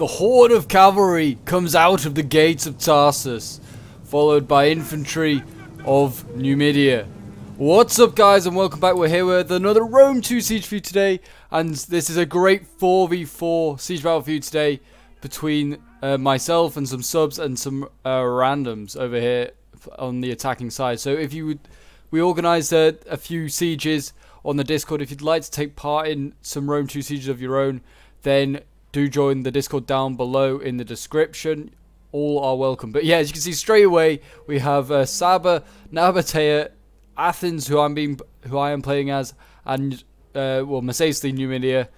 The horde of cavalry comes out of the gates of Tarsus, followed by infantry of Numidia. What's up guys and welcome back, we're here with another Rome 2 Siege for you today, and this is a great 4v4 Siege battle for you today, between uh, myself and some subs and some uh, randoms over here on the attacking side. So if you would, we organised uh, a few sieges on the Discord, if you'd like to take part in some Rome 2 sieges of your own, then do join the Discord down below in the description. All are welcome. But yeah, as you can see straight away, we have uh, Saba, Nabatea, Athens, who I'm being, who I am playing as, and uh, well, Masaesyli Numidia,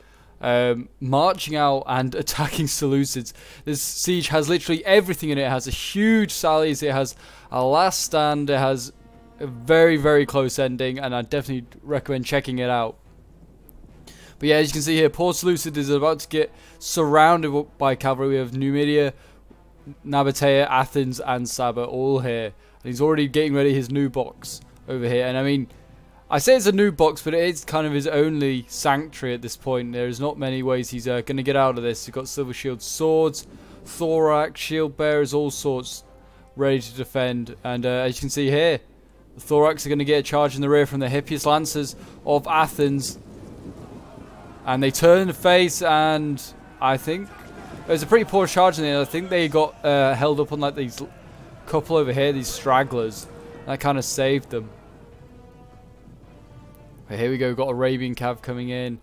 um, marching out and attacking Seleucids. This siege has literally everything in it. It has a huge sallies. It has a last stand. It has a very very close ending, and I definitely recommend checking it out. But yeah, as you can see here, Port Seleucid is about to get surrounded by cavalry. We have Numidia, Nabatea, Athens, and Saba all here. And he's already getting ready his new box over here. And I mean, I say it's a new box, but it is kind of his only sanctuary at this point. There's not many ways he's uh, going to get out of this. He's got silver shield swords, thorax, shield bearers, all sorts ready to defend. And uh, as you can see here, the thorax are going to get a charge in the rear from the Hippias Lancers of Athens. And they turn the face, and I think it was a pretty poor charge in there. I think they got uh, held up on like these couple over here, these stragglers. That kind of saved them. Okay, here we go. We've got Arabian Cav coming in.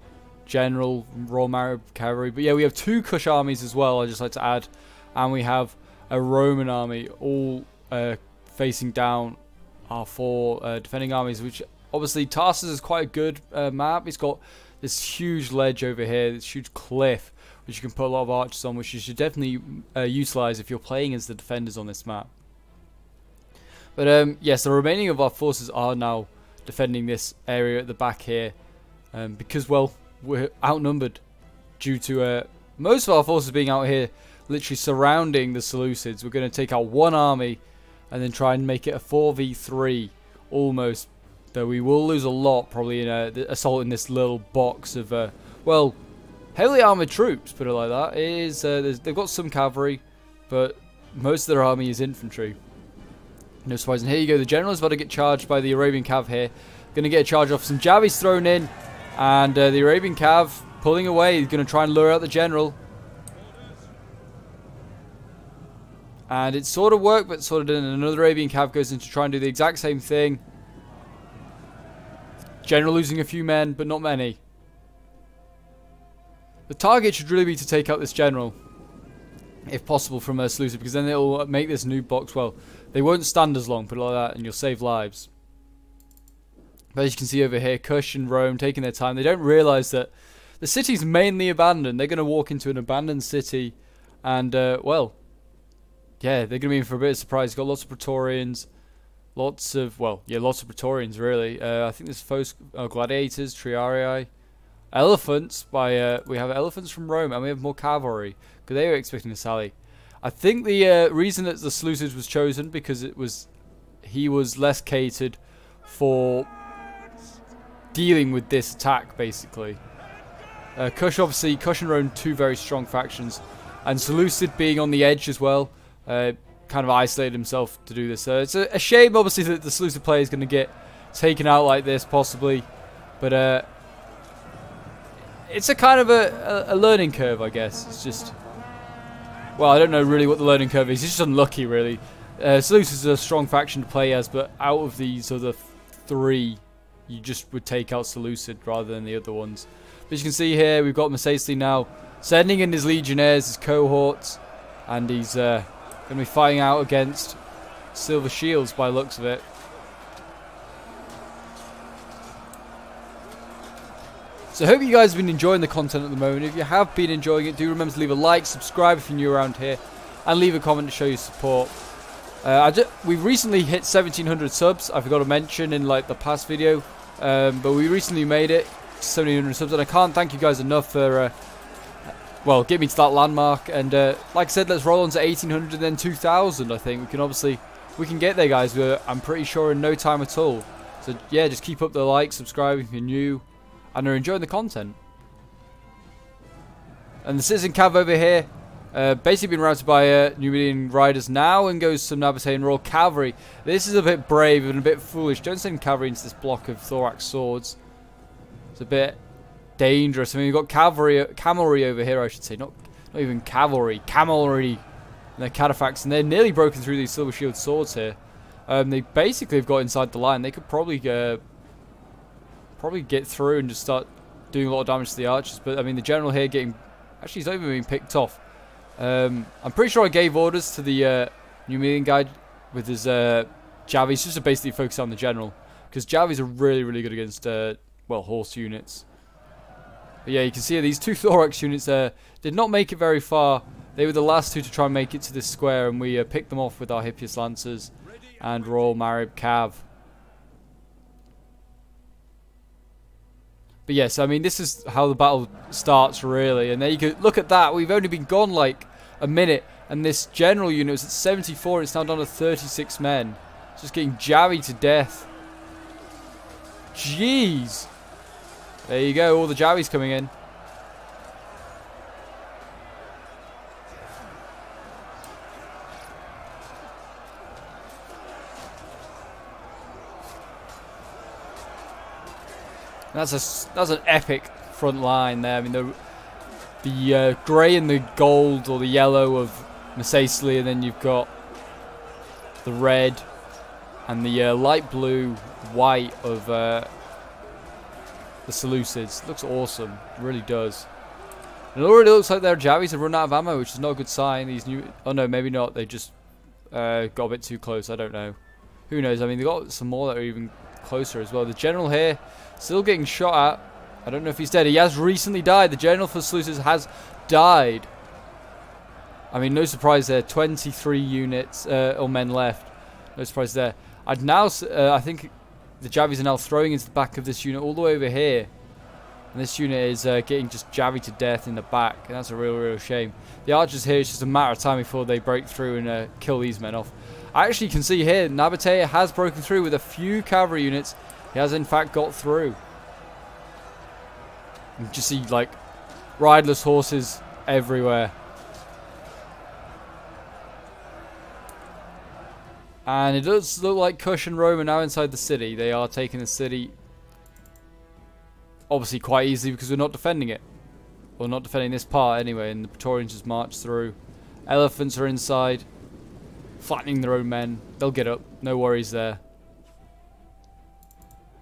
General, Roman Arab cavalry. But yeah, we have two Kush armies as well, I'd just like to add. And we have a Roman army all uh, facing down our four uh, defending armies, which obviously Tarsus is quite a good uh, map. It's got this huge ledge over here, this huge cliff, which you can put a lot of archers on, which you should definitely uh, utilize if you're playing as the defenders on this map. But um, yes, the remaining of our forces are now defending this area at the back here, um, because well, we're outnumbered due to uh, most of our forces being out here, literally surrounding the Seleucids. We're going to take out one army and then try and make it a 4v3 almost Though we will lose a lot probably in a, the assault this little box of, uh, well, heavily armoured troops, put it like that. It is, uh, they've got some cavalry, but most of their army is infantry. No surprise. And here you go. The general is about to get charged by the Arabian Cav here. Going to get a charge off. Some Javis thrown in. And uh, the Arabian Cav pulling away. He's going to try and lure out the general. And it sort of worked, but sort of didn't. Another Arabian Cav goes in to try and do the exact same thing. General losing a few men, but not many. The target should really be to take out this general. If possible from a Seleucid, because then it'll make this new box, well, they won't stand as long, put it like that, and you'll save lives. But as you can see over here, Kush and Rome taking their time. They don't realise that the city's mainly abandoned. They're going to walk into an abandoned city, and, uh, well, yeah, they're going to be in for a bit of surprise. Got lots of Praetorians. Lots of, well, yeah, lots of Praetorians, really. Uh, I think there's folks, uh, gladiators, triarii, elephants by, uh, we have elephants from Rome, and we have more cavalry, because they were expecting a sally. I think the uh, reason that the Seleucids was chosen, because it was, he was less catered for dealing with this attack, basically. Uh, Kush, obviously, Kush and Rome, two very strong factions, and Seleucid being on the edge as well, uh, kind of isolated himself to do this. So it's a, a shame, obviously, that the Seleucid player is going to get taken out like this, possibly. But uh, it's a kind of a, a, learning curve, I guess. It's just... Well, I don't know really what the learning curve is. It's just unlucky, really. Uh, Seleucid is a strong faction to play as, but out of these other three, you just would take out Seleucid rather than the other ones. But as you can see here, we've got Masaesyli now sending in his legionnaires, his cohorts, and he's... Uh, Going to be fighting out against Silver Shields by looks of it. So I hope you guys have been enjoying the content at the moment. If you have been enjoying it, do remember to leave a like, subscribe if you're new around here, and leave a comment to show your support. Uh, we've recently hit 1700 subs. I forgot to mention in like the past video, um, but we recently made it 1700 subs, and I can't thank you guys enough for uh, well, get me to that landmark. And uh, like I said, let's roll on to 1800 and then 2000. I think we can obviously we can get there, guys. We're, I'm pretty sure in no time at all. So yeah, just keep up the like, subscribe if you're new, and are enjoying the content. And the Citizen Cav over here, Uh, basically been routed by uh, Numidian riders now and goes some Nabatean Royal Cavalry. This is a bit brave and a bit foolish. Don't send cavalry into this block of thorax swords. It's a bit dangerous. I mean, we've got cavalry, camelry over here, I should say. Not, not even cavalry, camelry. And they're cataphracts, and they're nearly broken through these silver shield swords here. Um, they basically have got inside the line. They could probably uh, probably get through and just start doing a lot of damage to the archers. But I mean, the general here getting actually he's not even being picked off. Um, I'm pretty sure I gave orders to the uh, Numidian guy with his uh, Javis just to basically focus on the general. Because Javis are really, really good against, uh, well, horse units. But yeah, you can see these two Thorax units there did not make it very far. They were the last two to try and make it to this square, and we uh, picked them off with our Hippias Lancers and Royal Marib Cav. But yes, I mean, this is how the battle starts, really. And there you go. Look at that. We've only been gone like a minute. And this general unit was at 74. It's now down to 36 men. Just getting jabbed to death. Jeez. There you go. All the jabbies coming in. That's a that's an epic front line there. I mean the the uh, grey and the gold or the yellow of Masaesyli, and then you've got the red and the uh, light blue white of uh, the Seleucids. Looks awesome, really does. And it already looks like their Javis have run out of ammo, which is not a good sign. These new, oh no, maybe not. They just uh, got a bit too close. I don't know. Who knows? I mean, they got some more that are even closer as well. The general here still getting shot at. I don't know if he's dead. He has recently died. The general for Seleucus has died. I mean, no surprise there. 23 units uh, or men left. No surprise there. I'd now, uh, I think the Javis are now throwing into the back of this unit all the way over here. And this unit is uh, getting just Javi to death in the back. And that's a real, real shame. The archers here, it's just a matter of time before they break through and uh, kill these men off. I actually can see here, Nabatea has broken through with a few cavalry units. He has in fact got through. You just see like rideless horses everywhere. And it does look like Kush and Rome are now inside the city. They are taking the city obviously quite easily because we're not defending it. Well, not defending this part anyway, and the Praetorians just march through. Elephants are inside flattening their own men. They'll get up. No worries there.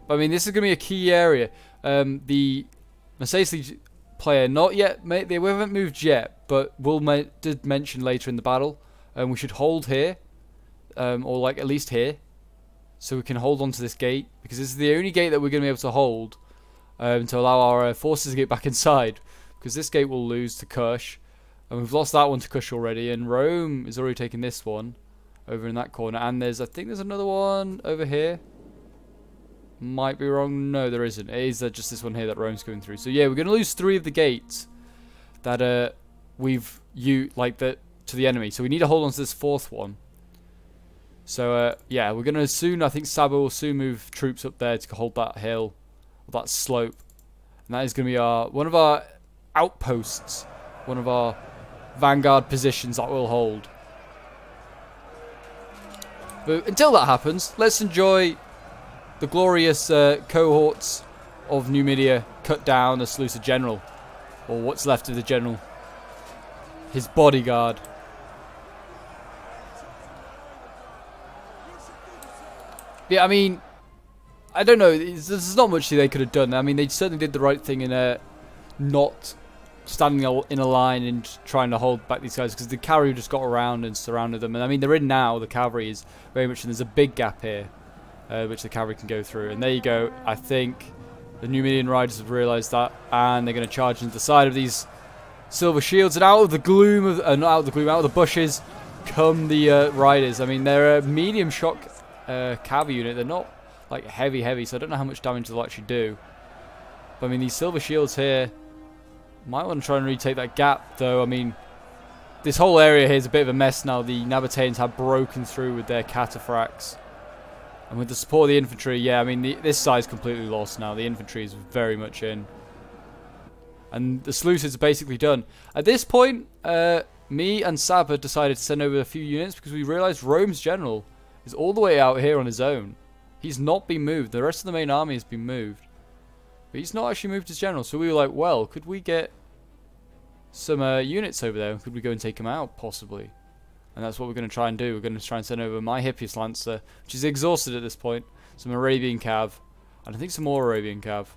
But, I mean, this is going to be a key area. Um, the Mercedes player, not yet, they haven't moved yet, but will did mention later in the battle. Um, we should hold here, um, or like at least here, so we can hold on to this gate, because this is the only gate that we're going to be able to hold um, to allow our uh, forces to get back inside, because this gate will lose to Kush, and we've lost that one to Kush already, and Rome is already taking this one over in that corner. And there's, I think there's another one over here. Might be wrong. No, there isn't. It is uh, just this one here that Rome's going through. So yeah, we're going to lose three of the gates that uh, we've you like the to the enemy. So we need to hold on to this fourth one. So uh, yeah, we're going to soon. I think Saba will soon move troops up there to hold that hill, that slope, and that is going to be our one of our outposts, one of our vanguard positions that we'll hold. But until that happens, let's enjoy the glorious uh, cohorts of Numidia cut down the Seleucid general. Or what's left of the general. His bodyguard. Yeah, I mean, I don't know. There's not much they could have done. I mean, they certainly did the right thing in uh, not standing in a line and trying to hold back these guys because the cavalry just got around and surrounded them. And I mean, they're in now. The cavalry is very much, and there's a big gap here, uh, which the cavalry can go through. And there you go. I think the Numidian riders have realised that, and they're going to charge into the side of these silver shields. And out of the gloom of, uh, not out of the gloom, out of the bushes, come the uh, riders. I mean, they're a medium shock uh, cavalry unit. They're not like heavy, heavy, so I don't know how much damage they'll actually do. But I mean, these silver shields here might want to try and retake that gap, though. I mean, this whole area here is a bit of a mess now. The Nabateans have broken through with their cataphracts. And with the support of the infantry, yeah, I mean, the, this side's completely lost now. The infantry is very much in. And the Seleucids are basically done. At this point, uh, me and Saba decided to send over a few units because we realized Rome's general is all the way out here on his own. He's not been moved. The rest of the main army has been moved. But he's not actually moved his general. So we were like, well, could we get some uh, units over there? Could we go and take him out, possibly? And that's what we're going to try and do. We're going to try and send over my Hippias Lancer, which is exhausted at this point. Some Arabian Cav. And I think some more Arabian Cav.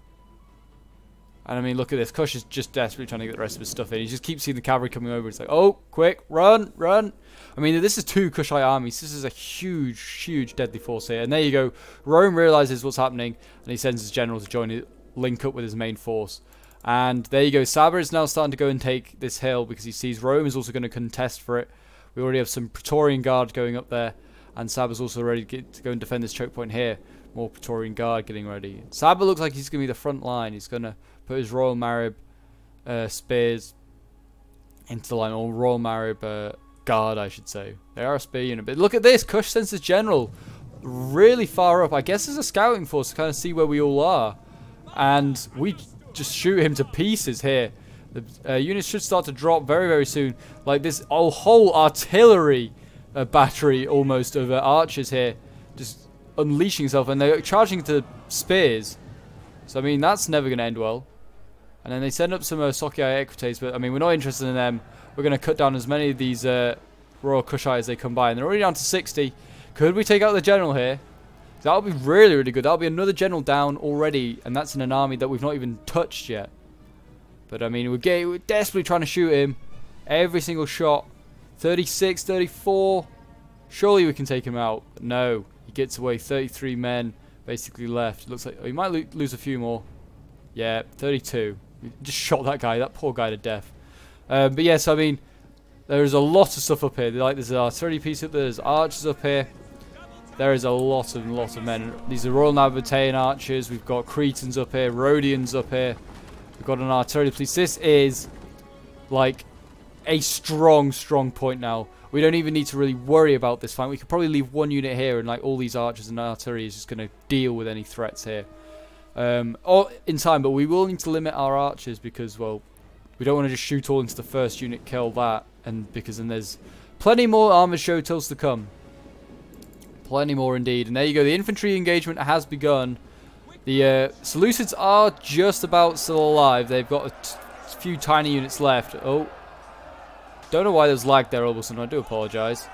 And I mean, look at this. Kush is just desperately trying to get the rest of his stuff in. He just keeps seeing the cavalry coming over. He's like, oh, quick, run, run. I mean, this is two Kushite armies. This is a huge, huge deadly force here. And there you go. Rome realizes what's happening, and he sends his general to join it, link up with his main force. And there you go. Saba is now starting to go and take this hill because he sees Rome is also going to contest for it. We already have some Praetorian Guard going up there. And Saba's also ready to, to go and defend this choke point here. More Praetorian Guard getting ready. Saba looks like he's going to be the front line. He's going to put his Royal Marib uh, spears into the line, or Royal Marib uh, guard, I should say. They are a spear unit. But look at this, Kush sends his general really far up. I guess as a scouting force to kind of see where we all are. And we just shoot him to pieces here. The uh, units should start to drop very, very soon. Like this whole artillery uh, battery almost of uh, archers here. Just unleashing itself. And they're charging to spears. So, I mean, that's never going to end well. And then they send up some uh, Sokiai Equites, but I mean, we're not interested in them. We're going to cut down as many of these uh, Royal Kushite as they come by. And they're already down to 60. Could we take out the general here? That would be really, really good. That would be another general down already. And that's in an army that we've not even touched yet. But I mean, we're, getting, we're desperately trying to shoot him. Every single shot. 36, 34. Surely we can take him out. No. He gets away. 33 men basically left. Looks like he might lo lose a few more. Yeah, 32. Just shot that guy, that poor guy to death. Um, but yes, I mean, there's a lot of stuff up here. Like there's an artillery piece up there, there's archers up here. There is a lot of lot of men. These are Royal Nabatean archers. We've got Cretans up here, Rhodians up here. We've got an artillery piece. This is like a strong, strong point now. We don't even need to really worry about this fight. We could probably leave one unit here and like all these archers and artillery is just going to deal with any threats here. Um, or in time, but we will need to limit our archers because, well, we don't want to just shoot all into the first unit, kill that, and because then there's plenty more armor Shotels to come. Plenty more indeed. And there you go, the infantry engagement has begun. The uh, Seleucids are just about still alive. They've got a few tiny units left. Oh, don't know why there's lag there sudden. I do apologise.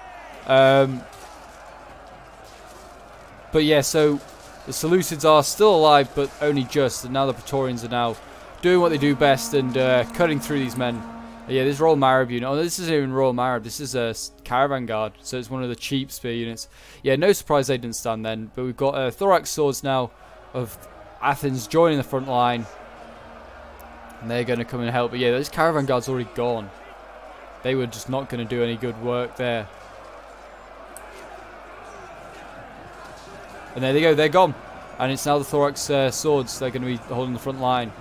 Um, but yeah, so the Seleucids are still alive, but only just. And now the Praetorians are now doing what they do best and uh, cutting through these men. Yeah, this Royal Marib unit. Oh, this isn't even Royal Marib. This is a Caravan Guard. So it's one of the cheap spear units. Yeah, no surprise they didn't stand then. But we've got uh, Thorax Swords now of Athens joining the front line. And they're going to come and help. But yeah, this Caravan Guard's already gone. They were just not going to do any good work there. And there they go, they're gone. And it's now the Thorax uh, Swords they're going to be holding the front line.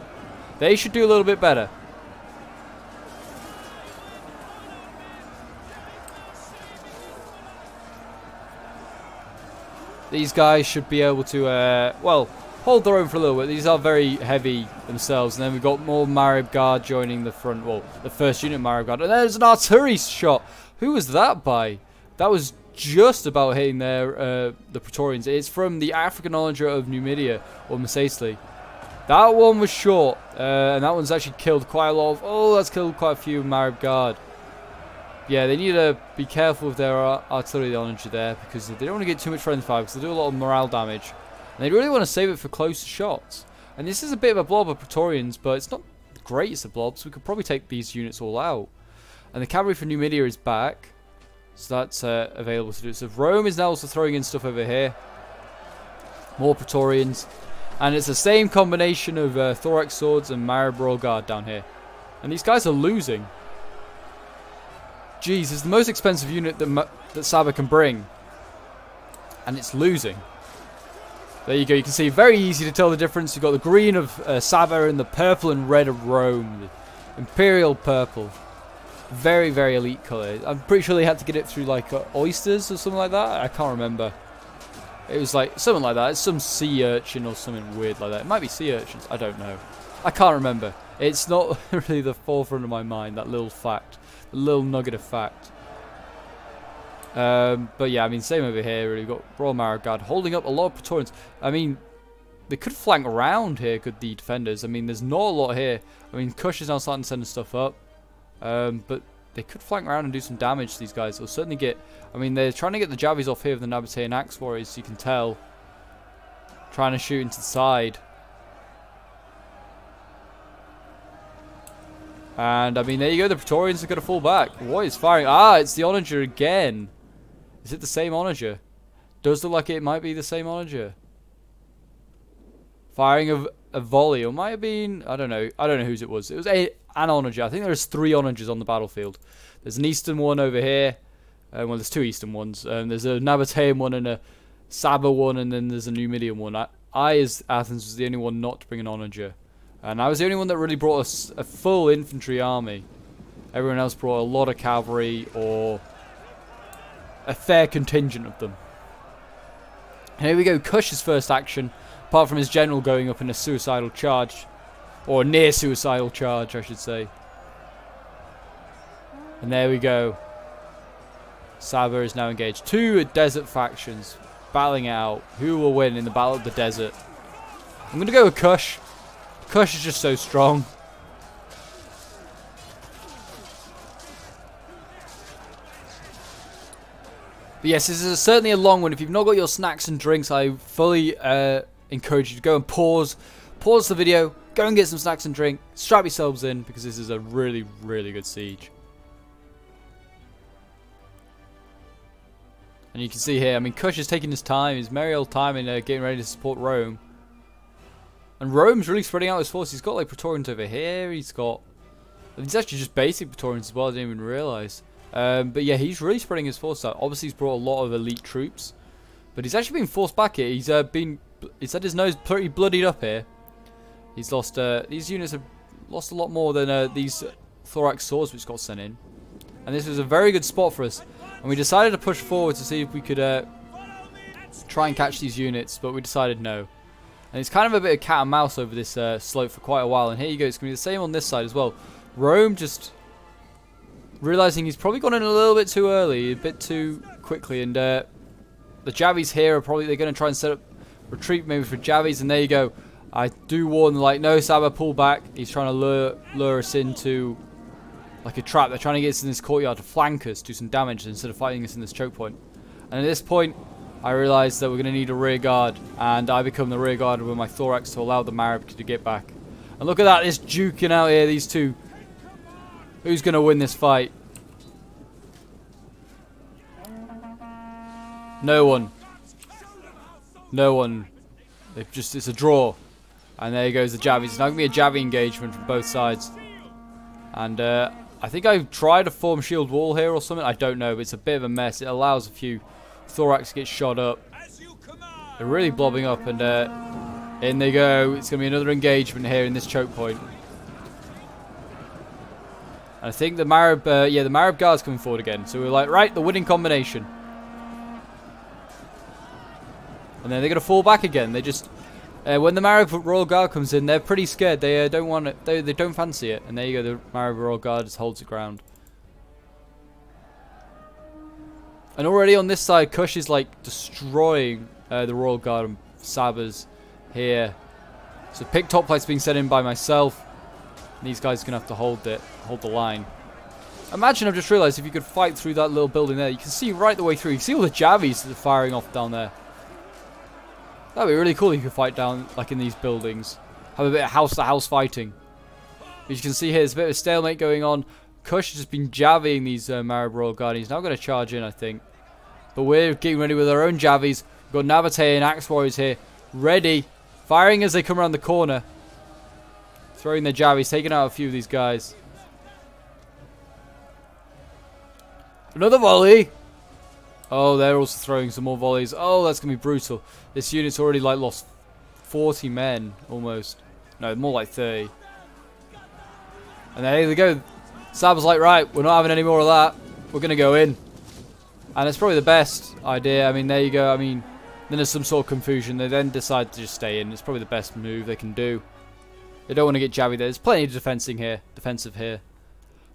They should do a little bit better. These guys should be able to, uh, well, hold their own for a little bit. These are very heavy themselves. And then we've got more Marib Guard joining the front, well, the first unit Marib Guard. And there's an artillery shot. Who was that by? That was just about hitting their uh, the Praetorians. It's from the African Onager of Numidia, or Masaesyli. That one was short, uh, and that one's actually killed quite a lot of... Oh, that's killed quite a few Marib Guard. Yeah, they need to be careful with their artillery onager there, because they don't want to get too much friendly fire, because they do a lot of morale damage. And they really want to save it for closer shots. And this is a bit of a blob of Praetorians, but it's not the greatest of blobs. We could probably take these units all out. And the cavalry for Numidia is back. So that's uh, available to do. So Rome is now also throwing in stuff over here. More Praetorians. And it's the same combination of uh, Thorax Swords and Marib Guard down here. And these guys are losing. Jeez, it's the most expensive unit that, that Saba can bring. And it's losing. There you go. You can see very easy to tell the difference. You've got the green of uh, Saba and the purple and red of Rome. Imperial purple. Very, very elite colour. I'm pretty sure they had to get it through like uh, oysters or something like that. I can't remember. It was like something like that. It's some sea urchin or something weird like that. It might be sea urchins. I don't know. I can't remember. It's not really the forefront of my mind, that little fact a little nugget of fact. Um, but yeah, I mean, same over here. Really, we've got Royal Marib Guard holding up a lot of Praetorians. I mean, they could flank around here, could the defenders. I mean, there's not a lot here. I mean, Kush is now starting to send stuff up. Um, but they could flank around and do some damage to these guys. They'll certainly get... I mean, they're trying to get the Javis off here with the Nabatean Axe Warriors, you can tell. Trying to shoot into the side. And, I mean, there you go. The Praetorians are going to fall back. What is firing? Ah, it's the Onager again. Is it the same Onager? Does look like it might be the same Onager. Firing of a volley, or might have been, I don't know, I don't know whose it was. It was a, an onager. I think there's three onagers on the battlefield. There's an eastern one over here. Uh, well, there's two eastern ones. Um, there's a Nabatean one and a Saba one, and then there's a Numidian one. I, I, as Athens, was the only one not to bring an onager. And I was the only one that really brought us a, a full infantry army. Everyone else brought a lot of cavalry or a fair contingent of them. And here we go, Kush's first action Apart from his general going up in a suicidal charge. Or near suicidal charge, I should say. And there we go. Saba is now engaged. Two desert factions battling out. Who will win in the Battle of the Desert? I'm going to go with Kush. Kush is just so strong. But yes, this is certainly a long one. If you've not got your snacks and drinks, I fully uh, encourage you to go and pause, pause the video, go and get some snacks and drink, strap yourselves in because this is a really, really good siege. And you can see here, I mean, Kush is taking his time, his merry old time in uh, getting ready to support Rome. And Rome's really spreading out his forces. He's got like Praetorians over here. He's got... He's actually just basic Praetorians as well. I didn't even realise. Um, but yeah, he's really spreading his forces out. Obviously, he's brought a lot of elite troops. But he's actually been forced back here. He's uh, been he's had his nose pretty bloodied up here. He's lost, uh, these units have lost a lot more than uh, these thorax swords which got sent in. And this was a very good spot for us. And we decided to push forward to see if we could uh, try and catch these units, but we decided no. And it's kind of a bit of cat and mouse over this uh, slope for quite a while. And here you go, it's going to be the same on this side as well. Rome just realizing he's probably gone in a little bit too early, a bit too quickly. And uh, the Javis here are probably they're going to try and set up retreat maybe for Javis, and there you go. I do warn, like, no, Saba, pull back. He's trying to lure, lure us into, like, a trap. They're trying to get us in this courtyard to flank us, do some damage, instead of fighting us in this choke point. And at this point, I realise that we're going to need a rear guard, and I become the rear guard with my thorax to allow the Marib to get back. And look at that, this duking out here, these two. Who's going to win this fight? No one. No one. They've just it's a draw. And there goes the Javi. It's now going to be a Javi engagement from both sides. And uh, I think I've tried to form shield wall here or something. I don't know, it's a bit of a mess. It allows a few thorax to get shot up. They're really blobbing up, and uh, in they go. It's going to be another engagement here in this choke point. And I think the Marib, uh, yeah, the Marib guard's coming forward again. So we're like, right, the winning combination. And then they're going to fall back again. They just... Uh, when the Marib Royal Guard comes in, they're pretty scared. They uh, don't want it. They, they don't fancy it. And there you go. The Marib Royal Guard just holds the ground. And already on this side, Kush is like destroying uh, the Royal Guard and Saba's here. So pick top flight's being set in by myself. These guys are gonna have to hold it, hold the line. Imagine I've just realised if you could fight through that little building there, you can see right the way through. You can see all the Javis that are firing off down there. That'd be really cool if you could fight down, like, in these buildings. Have a bit of house-to-house -house fighting. As you can see here, there's a bit of stalemate going on. Kush has just been jabbing these uh, Marib Royal. He's now going to charge in, I think. But we're getting ready with our own Javis. We've got Nabatean Axe Warriors here. Ready. Firing as they come around the corner. Throwing their Javis, taking out a few of these guys. Another volley. Oh, they're also throwing some more volleys. Oh, that's going to be brutal. This unit's already like lost 40 men almost. No, more like 30. And there they go. Sab's like, right, we're not having any more of that. We're going to go in. And it's probably the best idea. I mean, there you go. I mean, then there's some sort of confusion. They then decide to just stay in. It's probably the best move they can do. They don't want to get jabby there. There's plenty of defending here, defensive here.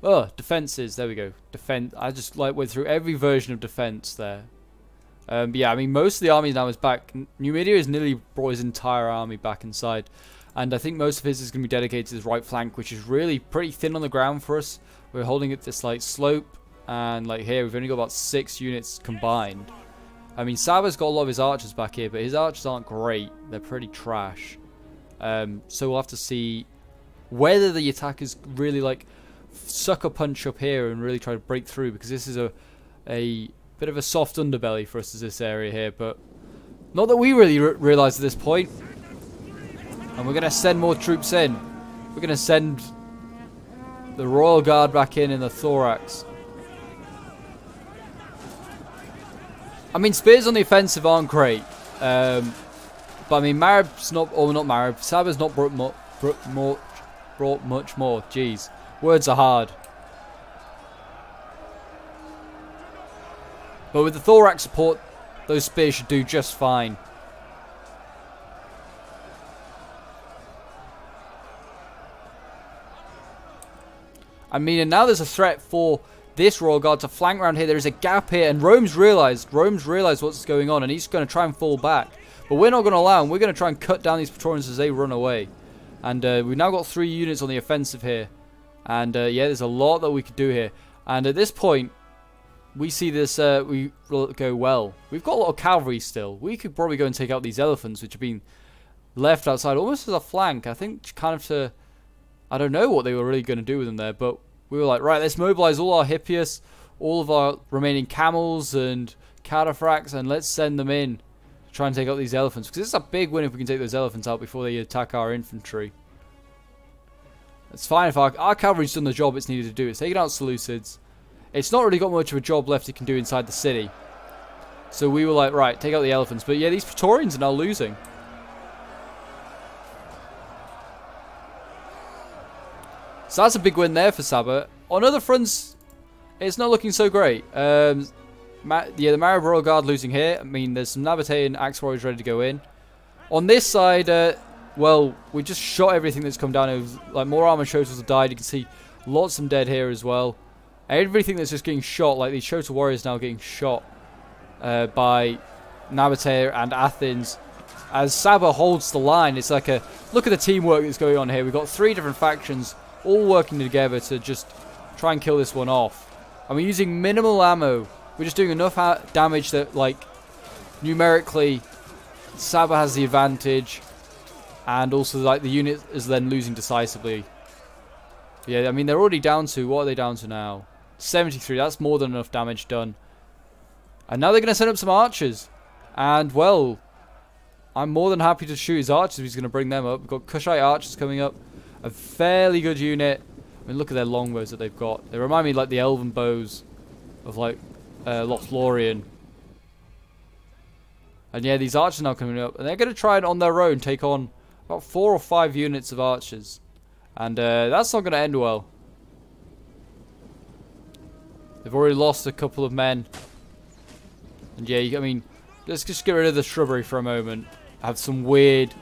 Oh, defenses. There we go. Defense. I just like went through every version of defense there. Um, yeah, I mean, most of the army now is back. Numidia has nearly brought his entire army back inside. And I think most of his is going to be dedicated to his right flank, which is really pretty thin on the ground for us. We're holding it this like slope, and like here, we've only got about six units combined. I mean, Saba's got a lot of his archers back here, but his archers aren't great. They're pretty trash. Um, so we'll have to see whether the attackers really like sucker punch up here and really try to break through, because this is a a bit of a soft underbelly for us as this area here, but not that we really re realise at this point. And we're going to send more troops in. We're going to send the Royal Guard back in in the thorax. I mean, spears on the offensive aren't great. Um, but I mean, Marib's not, or not Marib, Saba's not brought, brought, more, brought much more. Jeez. Words are hard. But with the thorax support, those spears should do just fine. I mean, and now there's a threat for this Royal Guard to flank around here. There is a gap here, and Rome's realised. Rome's realised what's going on, and he's going to try and fall back. But we're not going to allow him. We're going to try and cut down these Praetorians as they run away. And uh, we've now got three units on the offensive here. And uh, yeah, there's a lot that we could do here. And at this point, we see this uh, we go well. We've got a lot of cavalry still. We could probably go and take out these elephants, which have been left outside almost as a flank. I think kind of to I don't know what they were really going to do with them there, but we were like, right, let's mobilize all our hippias, all of our remaining camels and cataphracts, and let's send them in to try and take out these elephants. Because it's a big win if we can take those elephants out before they attack our infantry. It's fine if our, our cavalry's done the job it's needed to do. It's taken out Seleucids. It's not really got much of a job left it can do inside the city. So we were like, right, take out the elephants. But yeah, these Praetorians are now losing. So that's a big win there for Saba. On other fronts, it's not looking so great. Um, yeah, the Marib Royal Guard losing here. I mean, there's some Nabatean Axe Warriors ready to go in. On this side, uh, well, we just shot everything that's come down. It was, like, more armor shows have died. You can see lots of them dead here as well. Everything that's just getting shot, like these Shotel warriors now getting shot uh, by Nabatea and Athens. As Saba holds the line, it's like a look at the teamwork that's going on here. We've got three different factions all working together to just try and kill this one off. And we're using minimal ammo. We're just doing enough damage that, like, numerically, Saba has the advantage. And also, like, the unit is then losing decisively. Yeah, I mean, they're already down to, what are they down to now? 73, that's more than enough damage done. And now they're going to send up some archers. And, well, I'm more than happy to shoot his archers he's going to bring them up. We've got Kushite archers coming up a fairly good unit. I mean, look at their longbows that they've got. They remind me like the elven bows of like uh, Lothlorien. And yeah, these archers now coming up, and they're going to try and on their own take on about four or five units of archers, and uh, that's not going to end well. They've already lost a couple of men, and yeah, I mean, let's just get rid of the shrubbery for a moment. Have some weird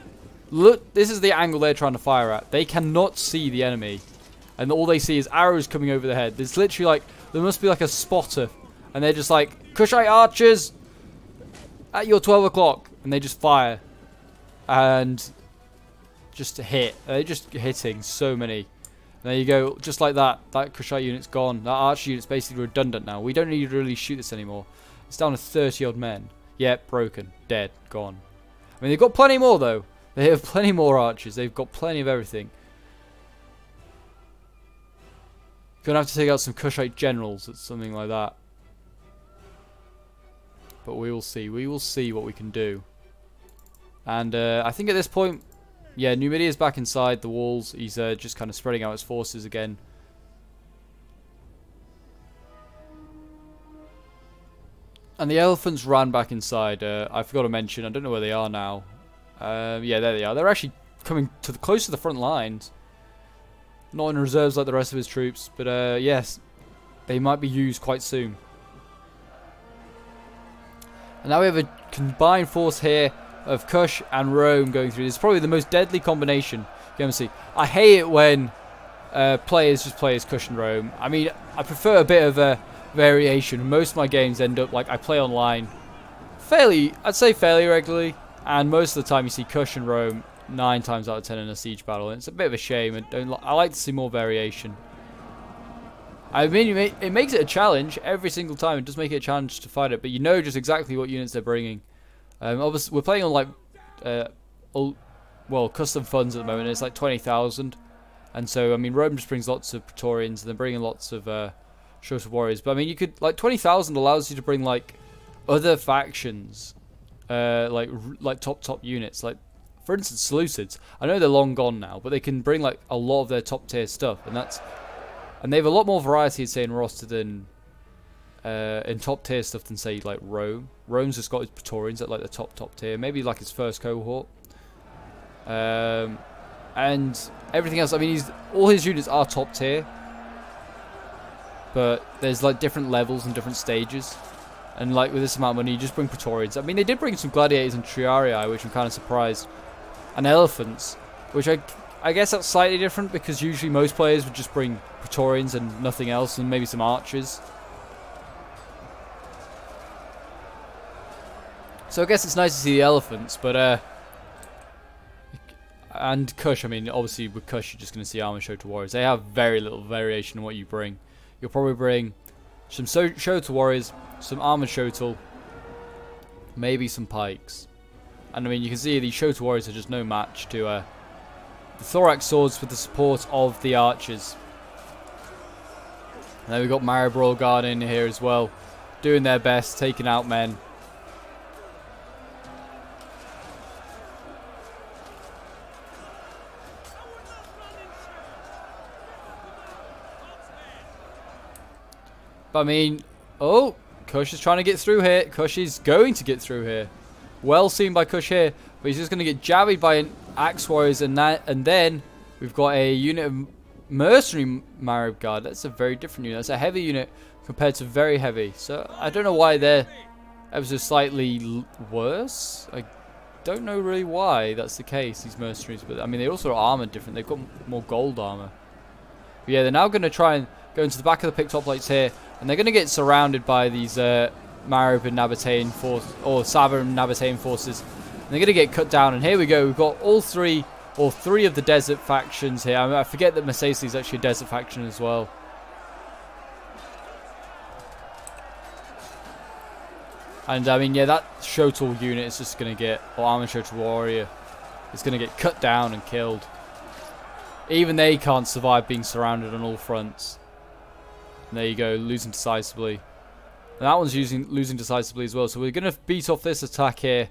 Look, this is the angle they're trying to fire at. They cannot see the enemy. And all they see is arrows coming over their head. There's literally like, there must be like a spotter. And they're just like, Kushite archers at your 12 o'clock. And they just fire. And just to hit. They're just hitting so many. There you go, just like that. That Kushite unit's gone. That archer unit's basically redundant now. We don't need to really shoot this anymore. It's down to 30 odd men. Yep, broken. Dead. Gone. I mean, they've got plenty more though. They have plenty more archers. They've got plenty of everything. Gonna have to take out some Kushite generals or something like that. But we will see. We will see what we can do. And uh, I think at this point, yeah, Numidia is back inside the walls. He's uh, just kind of spreading out his forces again. And the elephants ran back inside. Uh, I forgot to mention, I don't know where they are now. Um, yeah, there they are. They're actually coming to the close to the front lines. Not in reserves like the rest of his troops, but uh, yes, they might be used quite soon. And now we have a combined force here of Kush and Rome going through. Is probably the most deadly combination you ever see. I hate it when uh, players just play as Kush and Rome. I mean, I prefer a bit of a variation. Most of my games end up like I play online fairly, I'd say fairly regularly, and most of the time you see Kush and Rome nine times out of ten in a siege battle, and it's a bit of a shame. I, don't, I like to see more variation. I mean, it makes it a challenge every single time. It does make it a challenge to fight it, but you know just exactly what units they're bringing. Um, obviously, we're playing on like, uh, all, well, custom funds at the moment. It's like twenty thousand, and so I mean, Rome just brings lots of Praetorians, and they're bringing lots of uh, Shows Warriors. But I mean, you could like twenty thousand allows you to bring like other factions, uh, like like top top units, like for instance Seleucids. I know they're long gone now, but they can bring like a lot of their top tier stuff, and that's and they have a lot more variety, say, in roster than uh, in top tier stuff than say like Rome. Rome's just got his Praetorians at like the top top tier, maybe like his first cohort. Um, and everything else. I mean, he's all his units are top tier, but there's like different levels and different stages. And like with this amount of money, you just bring Praetorians. I mean, they did bring some gladiators and Triarii, which I'm kind of surprised, and elephants, which I I guess that's slightly different because usually most players would just bring Praetorians and nothing else, and maybe some archers. So I guess it's nice to see the elephants, but uh, and Kush. I mean, obviously with Kush, you're just going to see armor Shotel warriors. They have very little variation in what you bring. You'll probably bring some Shotel warriors, some armored Shotel, maybe some pikes. And I mean, you can see these to warriors are just no match to uh, the thorax swords with the support of the archers. And then we've got Marib Guard in here as well, doing their best, taking out men. But I mean, oh, Kush is trying to get through here. Kush is going to get through here. Well seen by Kush here, but he's just going to get jabbed by an Axe Warriors, and that, and then we've got a unit of Mercenary Marib Guard. That's a very different unit. That's a heavy unit compared to very heavy. So I don't know why they're ever slightly worse. I don't know really why that's the case, these mercenaries. But I mean, they also are armored different. They've got more gold armor. But yeah, they're now going to try and go into the back of the pick top plates here. And they're going to get surrounded by these uh, Marib and Nabatean force or Saba and Nabatean forces. And they're going to get cut down. And here we go. We've got all three or three of the desert factions here. I, mean, I forget that Mercedes is actually a desert faction as well. And I mean, yeah, that Shotel unit is just going to get, or Shotel Warrior, is going to get cut down and killed. Even they can't survive being surrounded on all fronts. And there you go, losing decisively. And that one's using losing decisively as well. So we're going to beat off this attack here.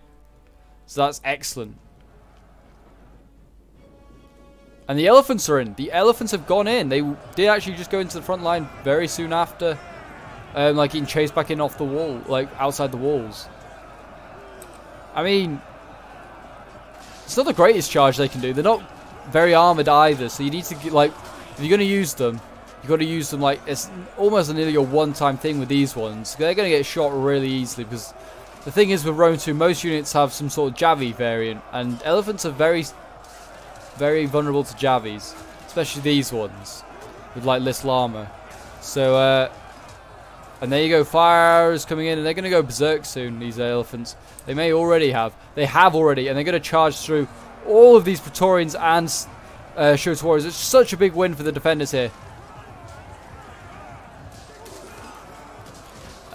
So that's excellent. And the elephants are in. The elephants have gone in. They did actually just go into the front line very soon after. Um, like getting chased back in off the wall, like outside the walls. I mean, it's not the greatest charge they can do. They're not very armored either, so you need to get, like, if you're going to use them, you got to use them like it's almost nearly a one-time thing with these ones. They're going to get shot really easily because the thing is with Rome 2, most units have some sort of Javi variant, and elephants are very, very vulnerable to Javis, especially these ones with like little armor. So, uh, and there you go, fire is coming in, and they're going to go berserk soon. These elephants, they may already have, they have already, and they're going to charge through all of these Praetorians and uh, Shotel Warriors. It's such a big win for the defenders here.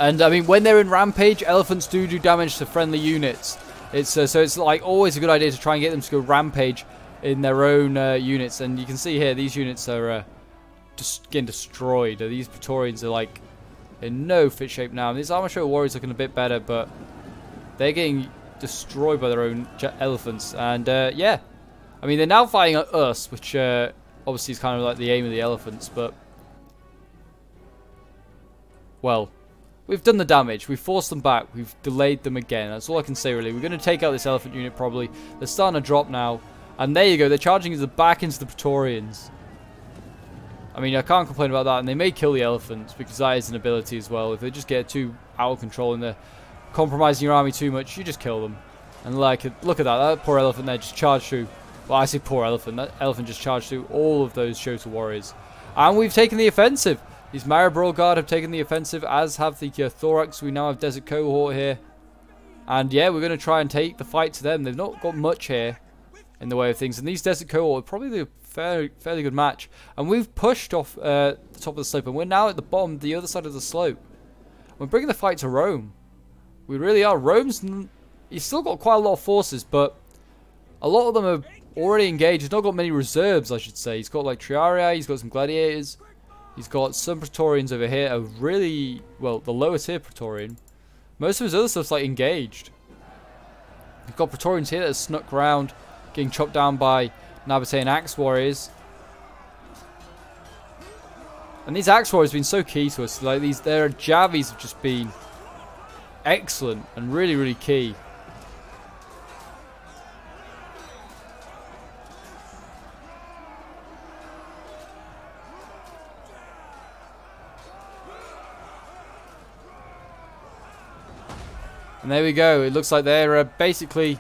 And I mean, when they're in Rampage, elephants do do damage to friendly units. It's uh, so it's like always a good idea to try and get them to go Rampage in their own uh, units. And you can see here these units are uh, just getting destroyed. These Praetorians are like in no fit shape now. And these Show Warriors looking a bit better, but they're getting destroyed by their own elephants. And uh, yeah, I mean they're now fighting us, which uh, obviously is kind of like the aim of the elephants, but well. We've done the damage. We've forced them back. We've delayed them again. That's all I can say, really. We're going to take out this elephant unit, probably. They're starting to drop now. And there you go. They're charging the back into the Praetorians. I mean, I can't complain about that. And they may kill the elephants, because that is an ability as well. If they just get too out of control and they're compromising your army too much, you just kill them. And like, look at that. That poor elephant there just charged through Well, I say poor elephant. That elephant just charged through all of those Shotel warriors. And we've taken the offensive. These Marib Royal Guard have taken the offensive, as have the Thorax. We now have Desert Cohort here. And yeah, we're going to try and take the fight to them. They've not got much here in the way of things. And these Desert Cohort are probably a fairly, fairly good match. And we've pushed off uh, the top of the slope. And we're now at the bottom, the other side of the slope. We're bringing the fight to Rome. We really are. Rome's... He's still got quite a lot of forces, but a lot of them are already engaged. He's not got many reserves, I should say. He's got like Triarii. he's got some gladiators. He's got some Praetorians over here. A really, well, the lower tier Praetorian. Most of his other stuff's like engaged. We've got Praetorians here that are snuck around, getting chopped down by Nabatean Axe Warriors. And these Axe Warriors have been so key to us. Like these, their Javis have just been excellent and really, really key. And there we go. It looks like they're uh, basically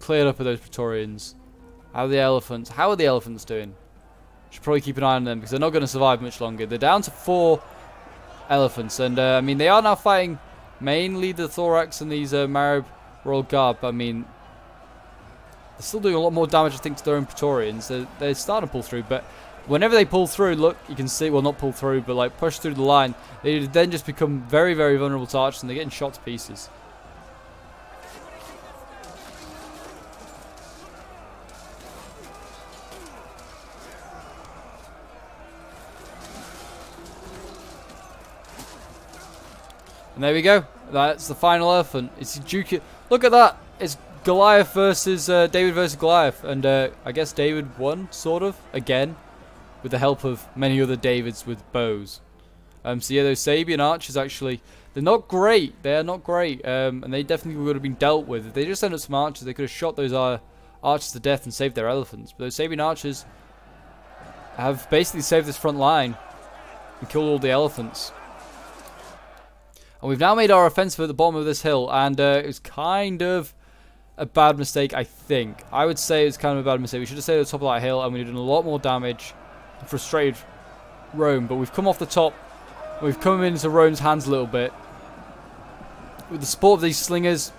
cleared up of those Praetorians. How are the elephants? How are the elephants doing? Should probably keep an eye on them because they're not going to survive much longer. They're down to four elephants, and uh, I mean they are now fighting mainly the Thorax and these uh, Marib Royal Guard. But I mean, they're still doing a lot more damage, I think, to their own Praetorians. They're, they're starting to pull through, but whenever they pull through, look, you can see, well, not pull through, but like push through the line, they then just become very, very vulnerable to archers, and they're getting shot to pieces. And there we go. That's the final elephant. It's Duke. Look at that. It's Goliath versus uh, David versus Goliath, and uh, I guess David won, sort of, again with the help of many other Davids with bows. Um, so yeah, those Sabian archers actually, they're not great. They're not great, um, and they definitely would have been dealt with. If they just sent up some archers, they could have shot those uh, archers to death and saved their elephants. But those Sabian archers have basically saved this front line and killed all the elephants. And we've now made our offensive at the bottom of this hill, and uh, it was kind of a bad mistake, I think. I would say it was kind of a bad mistake. We should have stayed at the top of that hill, and we'd have done a lot more damage frustrated Rome. But we've come off the top. We've come into Rome's hands a little bit. With the support of these slingers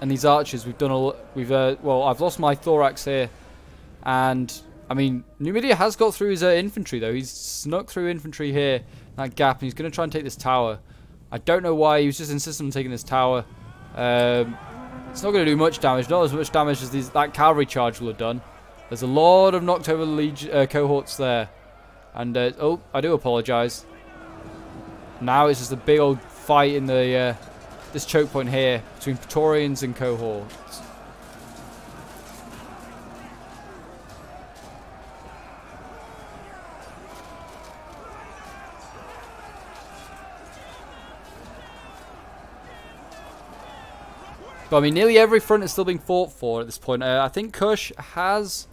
and these archers, we've done a lot. We've uh, well, I've lost my thorax here, and I mean, Numidia has got through his uh, infantry though. He's snuck through infantry here, that gap, and he's going to try and take this tower. I don't know why he was just insisting on taking this tower. Um, it's not going to do much damage, not as much damage as these, that cavalry charge will have done. There's a lot of leg uh, cohorts there. And, uh, oh, I do apologise. Now it's just a big old fight in the uh, this choke point here between Praetorians and cohorts. But I mean, nearly every front is still being fought for at this point. Uh, I think Kush has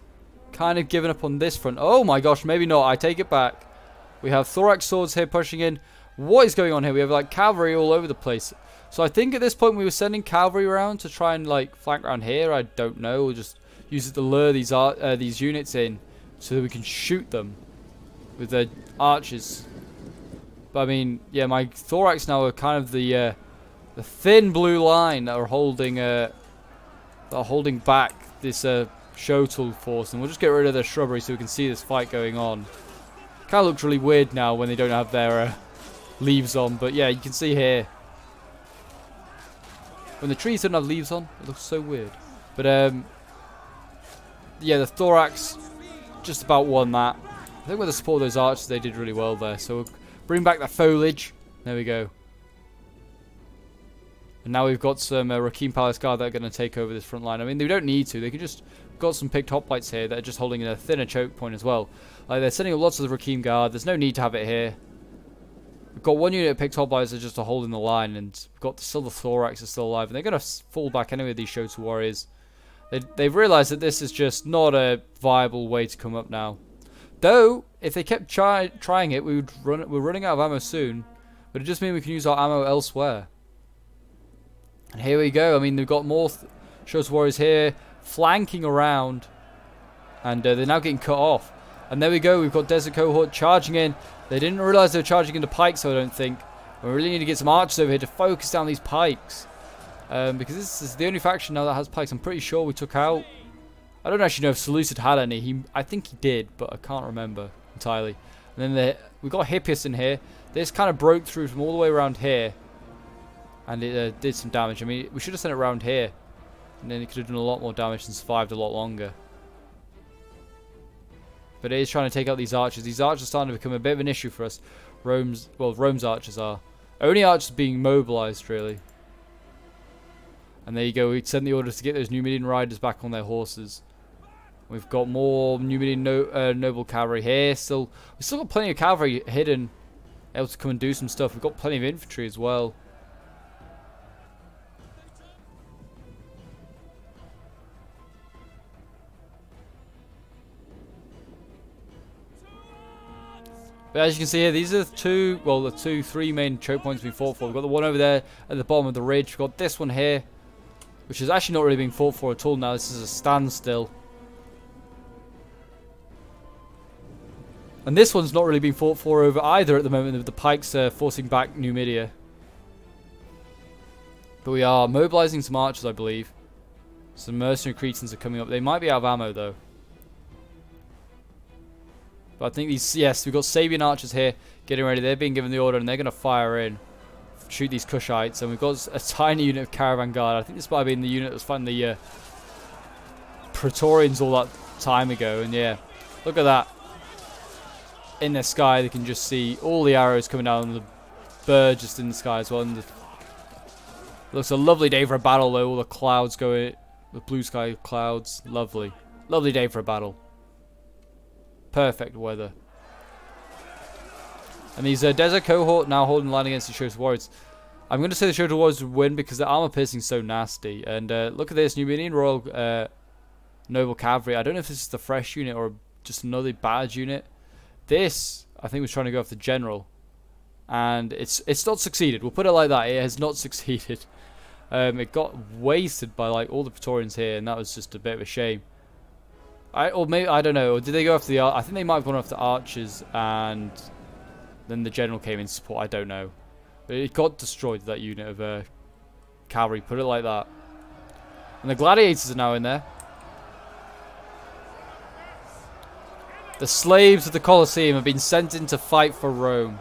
kind of given up on this front. Oh my gosh, maybe not. I take it back. We have thorax swords here pushing in. What is going on here? We have like cavalry all over the place. So I think at this point we were sending cavalry around to try and like flank around here. I don't know. We'll just use it to lure these uh, these units in so that we can shoot them with the archers. But I mean, yeah, my thorax now are kind of the uh, the thin blue line that are holding uh, that are holding back this Shotel force, and we'll just get rid of the shrubbery so we can see this fight going on. Kind of looks really weird now when they don't have their uh, leaves on, but yeah, you can see here. When the trees don't have leaves on, it looks so weird. But um, yeah, the thorax just about won that. I think with the support of those archers, they did really well there. So we'll bring back the foliage. There we go. And now we've got some uh, Rakim Palace Guard that are going to take over this front line. I mean, they don't need to. They can just got some picked hoplites here that are just holding in a thinner choke point as well. Like they're sending lots of the Rakim Guard. There's no need to have it here. We've got one unit of picked hoplites that are just holding the line, and we've got the Thorax is still alive, and they're going to fall back anyway. These Shotel warriors. They, they've realised that this is just not a viable way to come up now. Though, if they kept try, trying it, we would run. We're running out of ammo soon, but it just means we can use our ammo elsewhere. And here we go. I mean, they've got more Shotel warriors here flanking around. And uh, they're now getting cut off. And there we go. We've got Desert Cohort charging in. They didn't realize they were charging into pikes, so I don't think. We really need to get some archers over here to focus down these pikes. Um, because this is the only faction now that has pikes. I'm pretty sure we took out... I don't actually know if Seleucid had any. He, I think he did, but I can't remember entirely. And then we got Hippias in here. This kind of broke through from all the way around here. And it uh, did some damage. I mean, we should have sent it around here. And then it could have done a lot more damage and survived a lot longer. But it is trying to take out these archers. These archers are starting to become a bit of an issue for us. Rome's, well, Rome's archers are. Only archers being mobilized, really. And there you go. We sent the order to get those Numidian riders back on their horses. We've got more Numidian no, uh, noble cavalry here. Still, we've still got plenty of cavalry hidden, able to come and do some stuff. We've got plenty of infantry as well. But as you can see here, these are the two, well, the two, three main choke points we fought for. We've got the one over there at the bottom of the ridge. We've got this one here, which is actually not really being fought for at all now. This is a standstill. And this one's not really being fought for over either at the moment. The pikes are forcing back Numidia. But we are mobilizing some archers, I believe. Some mercenary Cretans are coming up. They might be out of ammo, though. But I think these, yes, we've got Sabian archers here getting ready. They're being given the order and they're going to fire in. Shoot these Kushites. And we've got a tiny unit of Caravan Guard. I think this might have been the unit that was fighting the uh, Praetorians all that time ago. And yeah, look at that. In the sky, they can just see all the arrows coming down the bird just in the sky as well. And looks a lovely day for a battle though. All the clouds going, the blue sky clouds. Lovely. Lovely day for a battle. Perfect weather. And these uh, Desert Cohort now holding line against the Shotel Warriors. I'm going to say the Shotel Warriors win because the armor piercing is so nasty. And uh, look at this, Numidian Royal uh, Noble Cavalry. I don't know if this is the fresh unit or just another badge unit. This, I think, was trying to go after General. And it's it's not succeeded. We'll put it like that. It has not succeeded. Um, it got wasted by like all the Praetorians here, and that was just a bit of a shame. I or maybe I don't know. Or did they go after the? I think they might have gone after archers, and then the general came in support. I don't know. But it got destroyed. That unit of uh, cavalry. Put it like that. And the gladiators are now in there. The slaves of the Colosseum have been sent in to fight for Rome.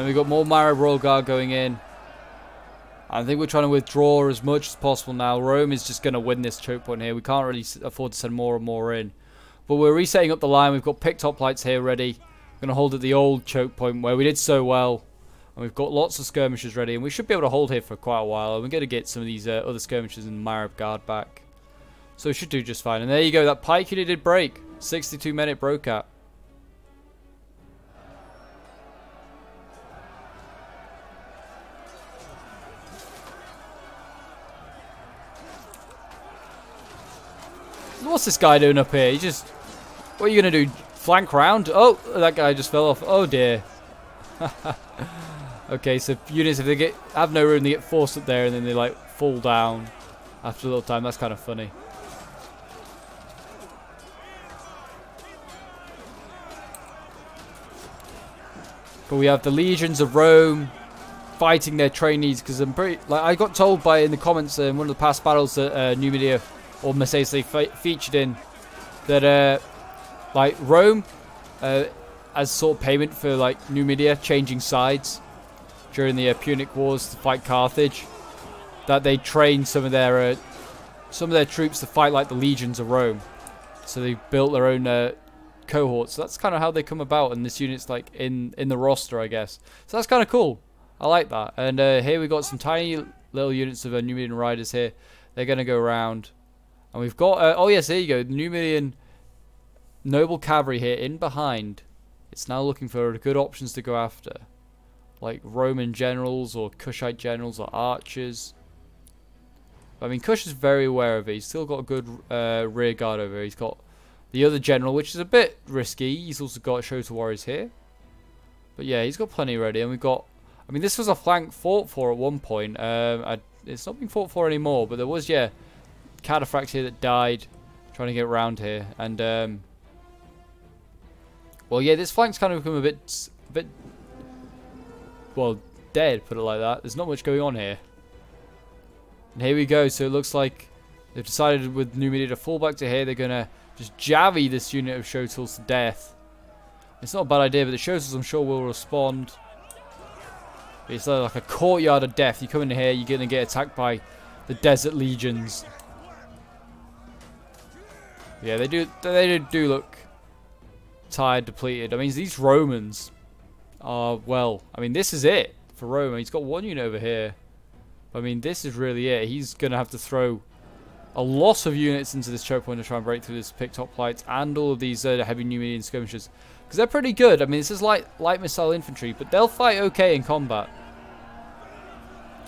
Then we've got more Marib Royal Guard going in. I think we're trying to withdraw as much as possible now. Rome is just going to win this choke point here. We can't really afford to send more and more in. But we're resetting up the line. We've got picked lights here ready. We're going to hold at the old choke point where we did so well. And we've got lots of skirmishers ready. And we should be able to hold here for quite a while. And we're going to get some of these uh, other skirmishers and Marib Guard back. So we should do just fine. And there you go. That pike unit did break. 62 minute broke at. What's this guy doing up here? He just... What are you going to do? Flank round? Oh, that guy just fell off. Oh, dear. okay, so units, if they get have no room, they get forced up there and then they, like, fall down after a little time. That's kind of funny. But we have the legions of Rome fighting their trainees because I'm pretty like I got told by in the comments in one of the past battles that uh, Numidia or Mercedes featured in that uh, like Rome uh, as sort of payment for like Numidia changing sides during the uh, Punic Wars to fight Carthage that they trained some of their uh, some of their troops to fight like the legions of Rome. So they built their own uh, cohorts. So that's kind of how they come about and this unit's like in in the roster I guess. So that's kind of cool. I like that. And uh, here we got some tiny little units of uh, Numidian riders here. They're gonna go around and we've got, uh, oh yes, there you go, the Numidian Noble Cavalry here in behind. It's now looking for good options to go after. Like Roman generals or Kushite generals or archers. I mean, Kush is very aware of it. He's still got a good uh, rear guard over. He's got the other general, which is a bit risky. He's also got Shotel Warriors here. But yeah, he's got plenty ready. And we've got... I mean, this was a flank fought for at one point. Um, I, it's not being fought for anymore. But there was, yeah, Cataphract here that died trying to get around here. And, um, well, yeah, this flank's kind of become a bit, a bit, well, dead, put it like that. There's not much going on here. And here we go. So it looks like they've decided with Numidia to fall back to here. They're going to just javvy this unit of Shotals to death. It's not a bad idea, but the Shotals I'm sure will respond. It's like a courtyard of death. You come in here, you're going to get attacked by the Desert Legions. Yeah, they do. They do look tired, depleted. I mean, these Romans are well. I mean, this is it for Rome. He's got one unit over here. I mean, this is really it. He's gonna have to throw a lot of units into this choke point to try and break through this picked hoplites and all of these uh, heavy Numidian skirmishers because they're pretty good. I mean, this is light light missile infantry, but they'll fight okay in combat,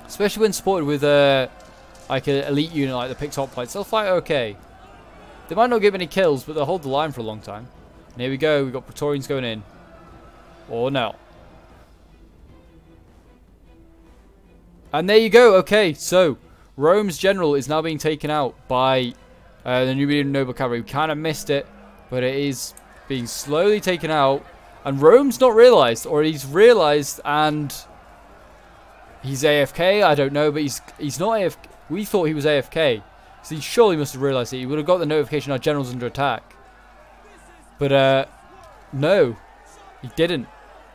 especially when supported with uh, like an elite unit like the picked hoplites. They'll fight okay. They might not get many kills, but they'll hold the line for a long time. And here we go. We've got Praetorians going in. Or no. And there you go. Okay, so Rome's general is now being taken out by uh, the Numidian Noble Cavalry. We kind of missed it, but it is being slowly taken out. And Rome's not realized, or he's realized and he's AFK. I don't know, but he's he's not AFK. We thought he was AFK. So he surely must have realised it. He would have got the notification our general's under attack. But, uh, no. He didn't.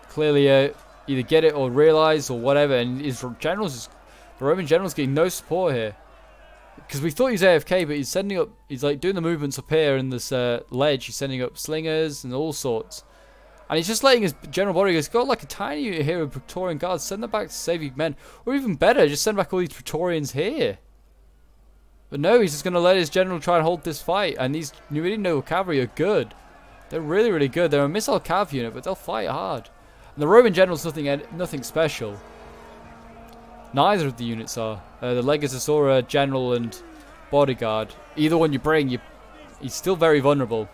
Clearly, uh, either get it or realise or whatever. And his generals, the Roman general's getting no support here. Because we thought he was AFK, but he's sending up, he's like doing the movements up here in this uh, ledge. He's sending up slingers and all sorts. And he's just letting his general body go. He's got like a tiny unit here of Praetorian guards. Send them back to save your men. Or even better, just send back all these Praetorians here. But no, he's just going to let his general try and hold this fight. And these Numidian Noble Cavalry are good. They're really, really good. They're a missile cav unit, but they'll fight hard. And the Roman general's nothing nothing special. Neither of the units are. Uh, the Legatusora general and bodyguard. Either one you bring, you, he's still very vulnerable.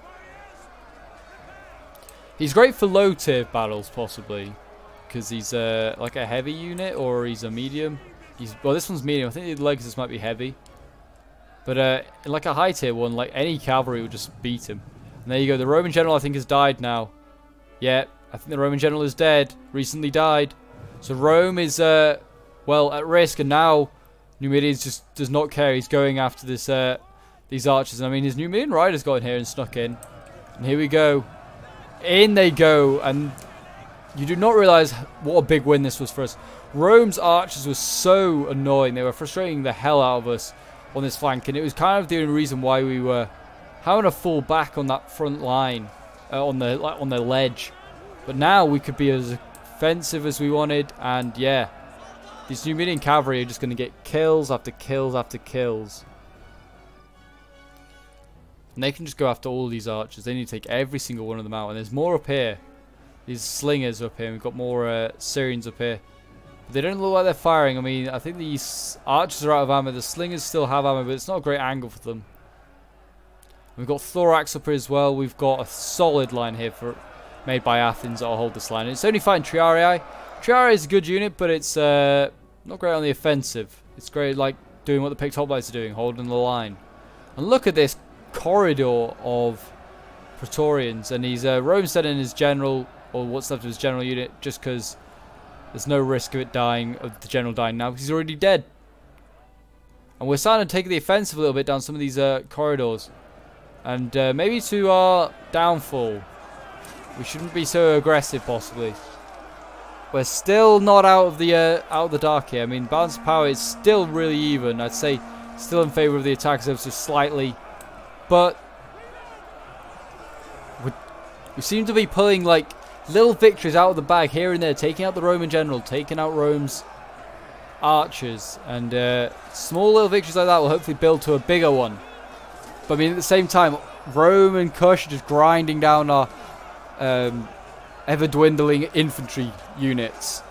He's great for low tier battles, possibly. Because he's uh, like a heavy unit, or he's a medium. He's Well, this one's medium. I think the Legatus might be heavy. But uh, like a high tier one, like any cavalry would just beat him. And there you go. The Roman general, I think, has died now. Yeah, I think the Roman general is dead. Recently died. So Rome is, uh, well, at risk. And now Numidians just does not care. He's going after this, uh, these archers. And I mean, his Numidian riders got in here and snuck in. And here we go. In they go. And you do not realize what a big win this was for us. Rome's archers were so annoying. They were frustrating the hell out of us on this flank, and it was kind of the only reason why we were having to fall back on that front line, uh, on the on the ledge. But now we could be as offensive as we wanted, and yeah, these Numidian cavalry are just going to get kills after kills after kills. And they can just go after all these archers. They need to take every single one of them out. And there's more up here. These slingers up here. We've got more uh, Syrians up here. They don't look like they're firing. I mean, I think these archers are out of ammo. The slingers still have ammo, but it's not a great angle for them. We've got thorax up here as well. We've got a solid line here for made by Athens that'll hold this line. It's only fighting Triarii. Triarii is a good unit, but it's uh, not great on the offensive. It's great like doing what the picked hoplites are doing, holding the line. And look at this corridor of Praetorians, and he's uh, Rome sending his general, or what's left of his general unit, just because there's no risk of it dying, of the general dying now, because he's already dead. And we're starting to take the offensive a little bit down some of these uh, corridors. And uh, maybe to our downfall, we shouldn't be so aggressive, possibly. We're still not out of the uh, out of the dark here. I mean, balance of power is still really even. I'd say still in favour of the attackers ever so slightly, but we seem to be pulling like little victories out of the bag here and there, taking out the Roman general, taking out Rome's archers, and uh, small little victories like that will hopefully build to a bigger one. But I mean, at the same time, Rome and Kush are just grinding down our um, ever dwindling infantry units.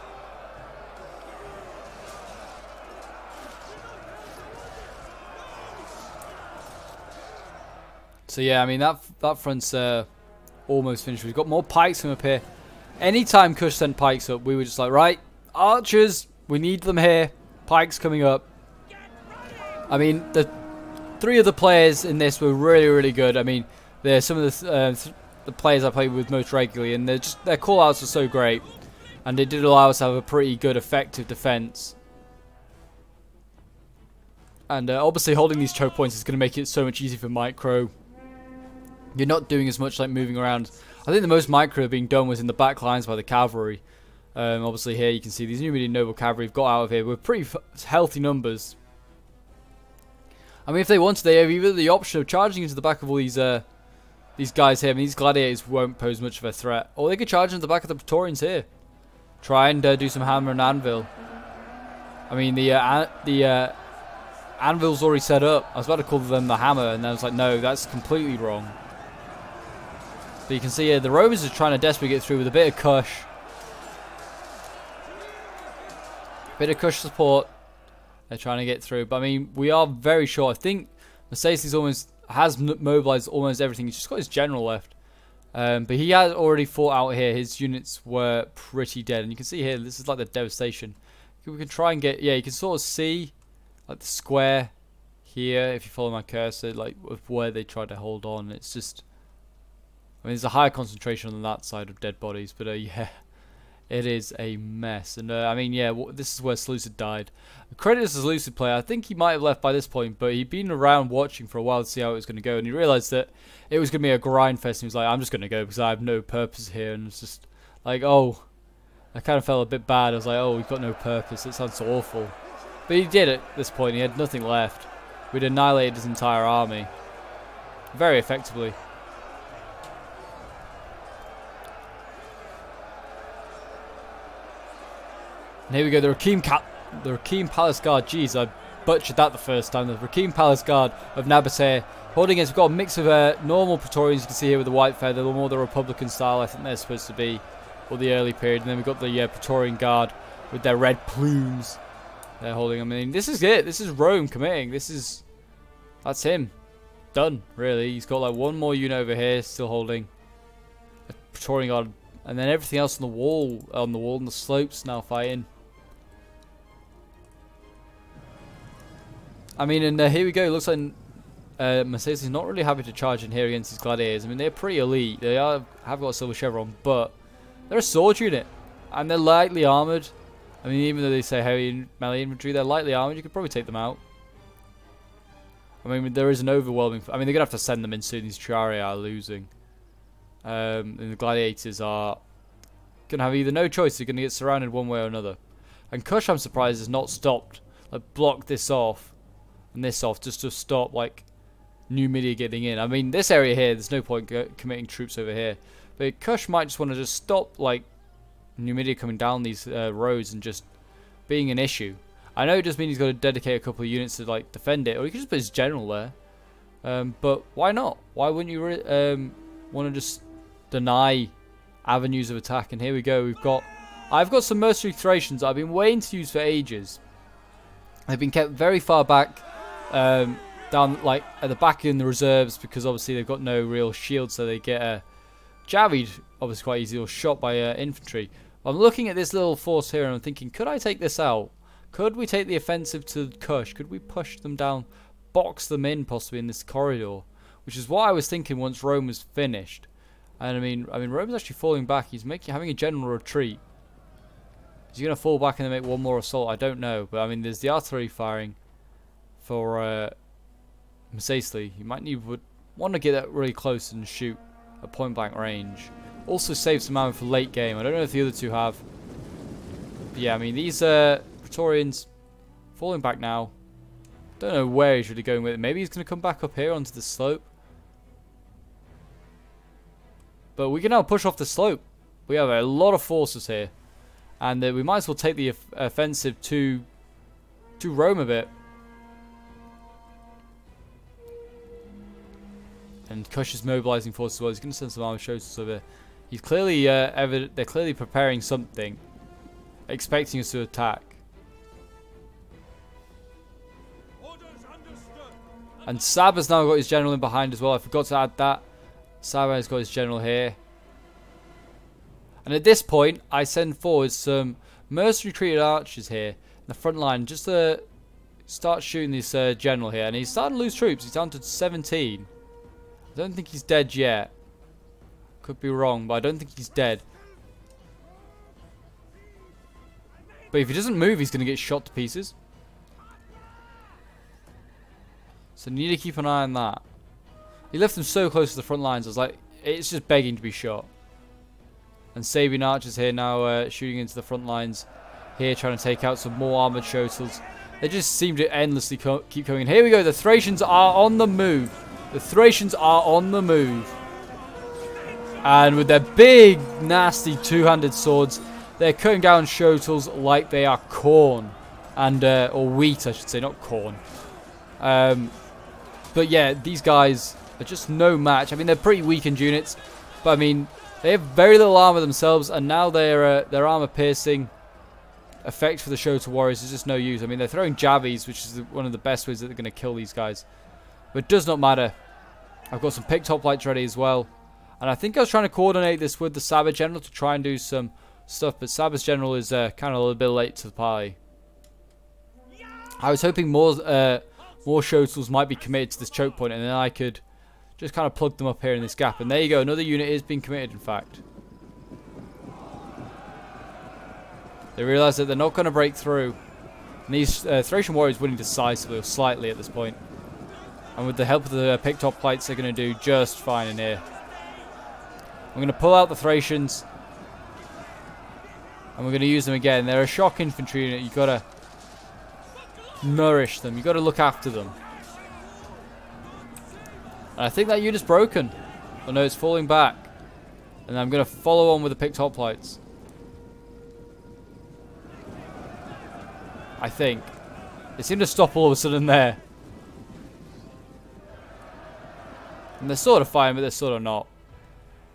So yeah, I mean that that front's uh, almost finished. We've got more pikes from up here. Anytime Kush sent pikes up, we were just like, right, archers, we need them here. Pikes coming up. I mean, the three of the players in this were really, really good. I mean, they're some of the uh, the players I play with most regularly, and just their callouts are so great, and it did allow us to have a pretty good, effective defense. And uh, obviously, holding these choke points is going to make it so much easier for micro you're not doing as much like moving around. I think the most micro being done was in the back lines by the cavalry. Um, obviously here you can see these Numidian noble cavalry have got out of here with pretty healthy numbers. I mean if they wanted they have either the option of charging into the back of all these uh, these guys here. I mean these gladiators won't pose much of a threat. Or they could charge into the back of the Praetorians here. Try and uh, do some hammer and anvil. I mean the uh, the uh, anvil's already set up. I was about to call them the hammer and I was like no that's completely wrong. But you can see here, the Romans are trying to desperately get through with a bit of Kush. Bit of Kush support. They're trying to get through. But I mean, we are very short. I think Mercedes almost has mobilized almost everything. He's just got his general left. Um, but he has already fought out here. His units were pretty dead. And you can see here, this is like the devastation. We can try and get, yeah, you can sort of see like the square here, if you follow my cursor, like of where they tried to hold on. It's just I mean, there's a higher concentration on that side of dead bodies, but uh, yeah, it is a mess. And uh, I mean, yeah, this is where Seleucid died. Credit as a Seleucid player. I think he might have left by this point, but he'd been around watching for a while to see how it was going to go, and he realized that it was going to be a grind fest. And he was like, "I'm just going to go because I have no purpose here." And it's just like, oh, I kind of felt a bit bad. I was like, "Oh, we've got no purpose. It sounds so awful." But he did at this point. He had nothing left. We'd annihilated his entire army very effectively. And here we go, the Rakim, the Rakim Palace Guard. Jeez, I butchered that the first time. The Rakim Palace Guard of Nabatea. Holding us, we've got a mix of uh, normal Praetorians, you can see here with the white feather, the more the Republican style, I think they're supposed to be, or the early period. And then we've got the uh, Praetorian Guard with their red plumes. They're holding, I mean, this is it. This is Rome committing. This is, that's him. Done, really. He's got like one more unit over here, still holding. A Praetorian Guard. And then everything else on the wall, on the wall and the slopes now fighting. I mean, and uh, here we go. Looks like uh, Mercedes is not really happy to charge in here against his gladiators. I mean, they're pretty elite. They are have got a silver chevron, but they're a sword unit, and they're lightly armored. I mean, even though they say heavy melee infantry, they're lightly armored. You could probably take them out. I mean, there is an overwhelming. I mean, they're gonna have to send them in soon. These Triarii are losing, um, and the gladiators are gonna have either no choice. They're gonna get surrounded one way or another. And Kush, I'm surprised, has not stopped. Like, blocked this off and this off just to stop like Numidia getting in. I mean, this area here, there's no point committing troops over here. But Kush might just want to just stop like Numidia coming down these uh, roads and just being an issue. I know it does mean he's got to dedicate a couple of units to like defend it, or he could just put his general there. Um, but why not? Why wouldn't you um, want to just deny avenues of attack? And here we go. We've got. I've got some mercenary Thracians I've been waiting to use for ages. They've been kept very far back um, down like at the back in the reserves because obviously they've got no real shield, so they get uh, javied obviously quite easily or shot by uh, infantry. I'm looking at this little force here and I'm thinking, could I take this out? Could we take the offensive to Kush? Could we push them down, box them in possibly in this corridor? Which is what I was thinking once Rome was finished. And I mean, I mean, Rome's actually falling back. He's making having a general retreat. Is he going to fall back and then make one more assault? I don't know. But I mean, there's the artillery firing for uh, You might need would want to get that really close and shoot at point blank range. Also save some ammo for late game. I don't know if the other two have. But yeah, I mean these uh, Praetorians falling back now. Don't know where he's really going with it. Maybe he's going to come back up here onto the slope. But we can now push off the slope. We have a lot of forces here. And uh, we might as well take the offensive to to Rome a bit. And Kush is mobilizing forces as well. He's going to send some armor shows over. He's clearly uh. They're clearly preparing something, expecting us to attack. And Sab has now got his general in behind as well. I forgot to add that. Saba has got his general here. And at this point, I send forward some mercenary Cretan archers here in the front line just to start shooting this uh, general here. And he's starting to lose troops. He's down to 17. I don't think he's dead yet. Could be wrong, but I don't think he's dead. But if he doesn't move, he's going to get shot to pieces. So need to keep an eye on that. He left them so close to the front lines, I was like, it's just begging to be shot. And Sabian Archers here now uh, shooting into the front lines. Here trying to take out some more armoured Shotels. They just seem to endlessly co keep coming. Here we go, the Thracians are on the move. The Thracians are on the move. And with their big, nasty two-handed swords, they're cutting down Shotels like they are corn. And, uh, or wheat, I should say, not corn. Um, but yeah, these guys are just no match. I mean, they're pretty weakened units. But I mean, they have very little armor themselves. And now their, uh, their armor piercing effect for the Shotel Warriors is just no use. I mean, they're throwing javies, which is one of the best ways that they're going to kill these guys. But it does not matter. I've got some picked hoplites ready as well. And I think I was trying to coordinate this with the Saba General to try and do some stuff. But Saba's General is uh, kind of a little bit late to the party. I was hoping more uh, more Shotels might be committed to this choke point, and then I could just kind of plug them up here in this gap. And there you go, another unit is being committed, in fact. They realise that they're not going to break through. And these uh, Thracian warriors winning decisively or slightly at this point. And with the help of the uh, picked hoplites, they're going to do just fine in here. I'm going to pull out the Thracians. And we're going to use them again. They're a shock infantry unit. You've got to nourish them. You've got to look after them. And I think that unit's broken. Oh no, it's falling back. And I'm going to follow on with the picked hoplites. I think. They seem to stop all of a sudden there. And they're sort of fine, but they're sort of not.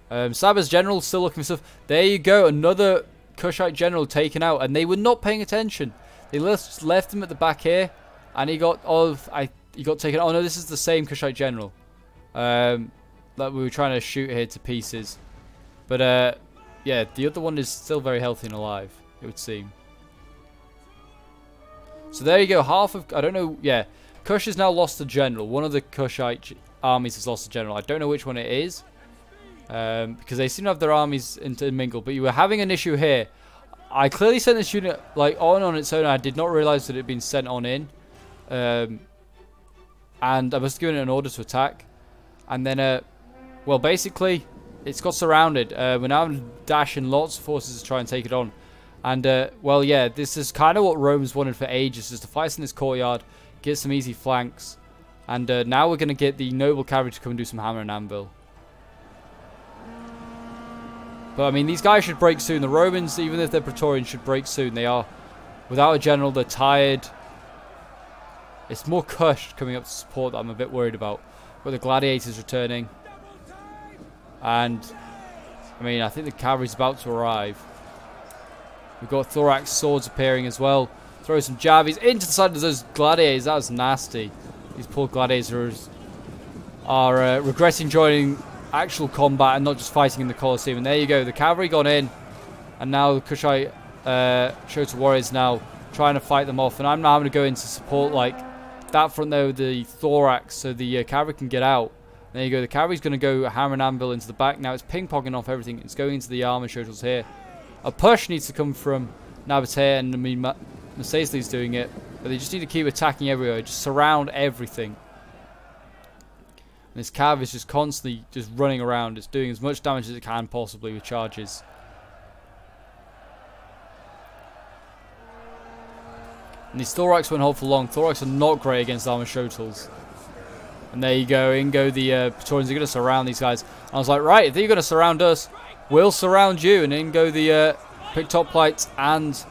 Um, Saba's general still looking for stuff. There you go, another Kushite general taken out, and they were not paying attention. They left left him at the back here, and he got of, I he got taken. Oh no, this is the same Kushite general um, that we were trying to shoot here to pieces. But uh, yeah, the other one is still very healthy and alive. It would seem. So there you go. Half of I don't know. Yeah, Kush has now lost a general. One of the Kushite armies has lost a general. I don't know which one it is. Um, because they seem to have their armies intermingled. But you were having an issue here. I clearly sent this unit like on on its own. I did not realize that it had been sent on in. Um, and I was given it an order to attack. And then, uh, well, basically, it's got surrounded. Uh, we're now dashing lots of forces to try and take it on. And, uh, well, yeah, this is kind of what Rome's wanted for ages, is to fight in this courtyard, get some easy flanks. And uh, now we're going to get the noble cavalry to come and do some hammer and anvil. But, I mean, these guys should break soon. The Romans, even if they're Praetorian, should break soon. They are, without a general, they're tired. It's more Kush coming up to support that I'm a bit worried about. But the gladiators returning. And, I mean, I think the cavalry's about to arrive. We've got thorax swords appearing as well. Throw some jabbies into the side of those gladiators. That was nasty. These poor gladiators are uh, regretting joining actual combat and not just fighting in the Colosseum. And there you go. The cavalry gone in. And now the Kushite uh, Shotel warriors now trying to fight them off. And I'm now having to go in to support like that front there with the thorax so the uh, cavalry can get out. There you go. The cavalry's going to go hammer and anvil into the back. Now it's ping-ponging off everything. It's going into the armor Shotels here. A push needs to come from Nabatea and I mean Mercedes doing it. But they just need to keep attacking everywhere. Just surround everything. And this cav is just constantly just running around. It's doing as much damage as it can possibly with charges. And these thorax won't hold for long. Thorax are not great against armor Shotels. And there you go. In go the uh, Praetorians. are going to surround these guys. I was like, right, if they're going to surround us, we'll surround you. And in go the uh, picked hoplites and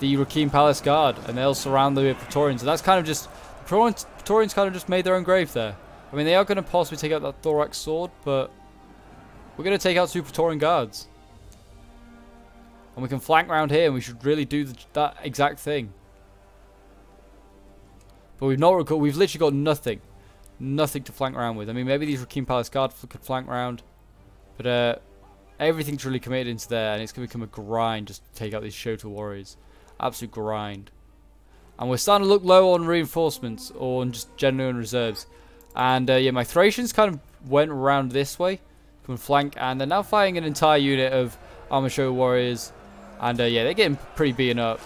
the Rakim Palace Guard. And they'll surround the Praetorians. And that's kind of just... Praetorians kind of just made their own grave there. I mean, they are going to possibly take out that thorax sword, but... We're going to take out two Praetorian guards. And we can flank around here, and we should really do the, that exact thing. But we've not we've literally got nothing. nothing to flank around with. I mean, maybe these Rakim Palace Guard could flank around, but uh, everything's really committed into there, and it's going to become a grind just to take out these Shotel warriors. Absolute grind. And we're starting to look low on reinforcements, or on just general reserves. And uh, yeah, my Thracians kind of went around this way, come flank, and they're now fighting an entire unit of Armor Show warriors. And uh, yeah, they're getting pretty beaten up.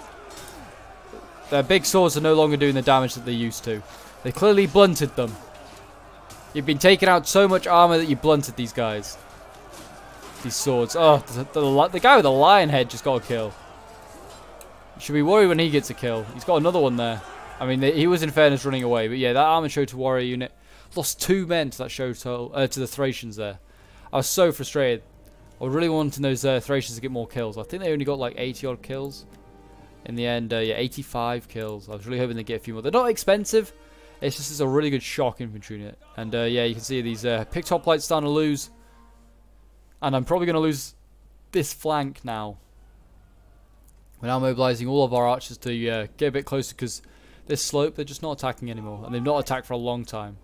Their big swords are no longer doing the damage that they used to. They clearly blunted them. You've been taking out so much armor that you blunted these guys. These swords. Oh, the, the, the guy with the lion head just got a kill. Should be worried when he gets a kill. He's got another one there. I mean, he was in fairness running away, but yeah, that armor Shotel warrior unit lost two men to that Shota, uh, to the Thracians there. I was so frustrated. I really wanted those uh, Thracians to get more kills. I think they only got like 80 odd kills. In the end, uh, yeah, 85 kills. I was really hoping they get a few more. They're not expensive. It's just it's a really good shock infantry unit. And uh, yeah, you can see these uh, hoplites starting to lose. And I'm probably going to lose this flank now. We're now mobilizing all of our archers to uh, get a bit closer because this slope, they're just not attacking anymore. And they've not attacked for a long time.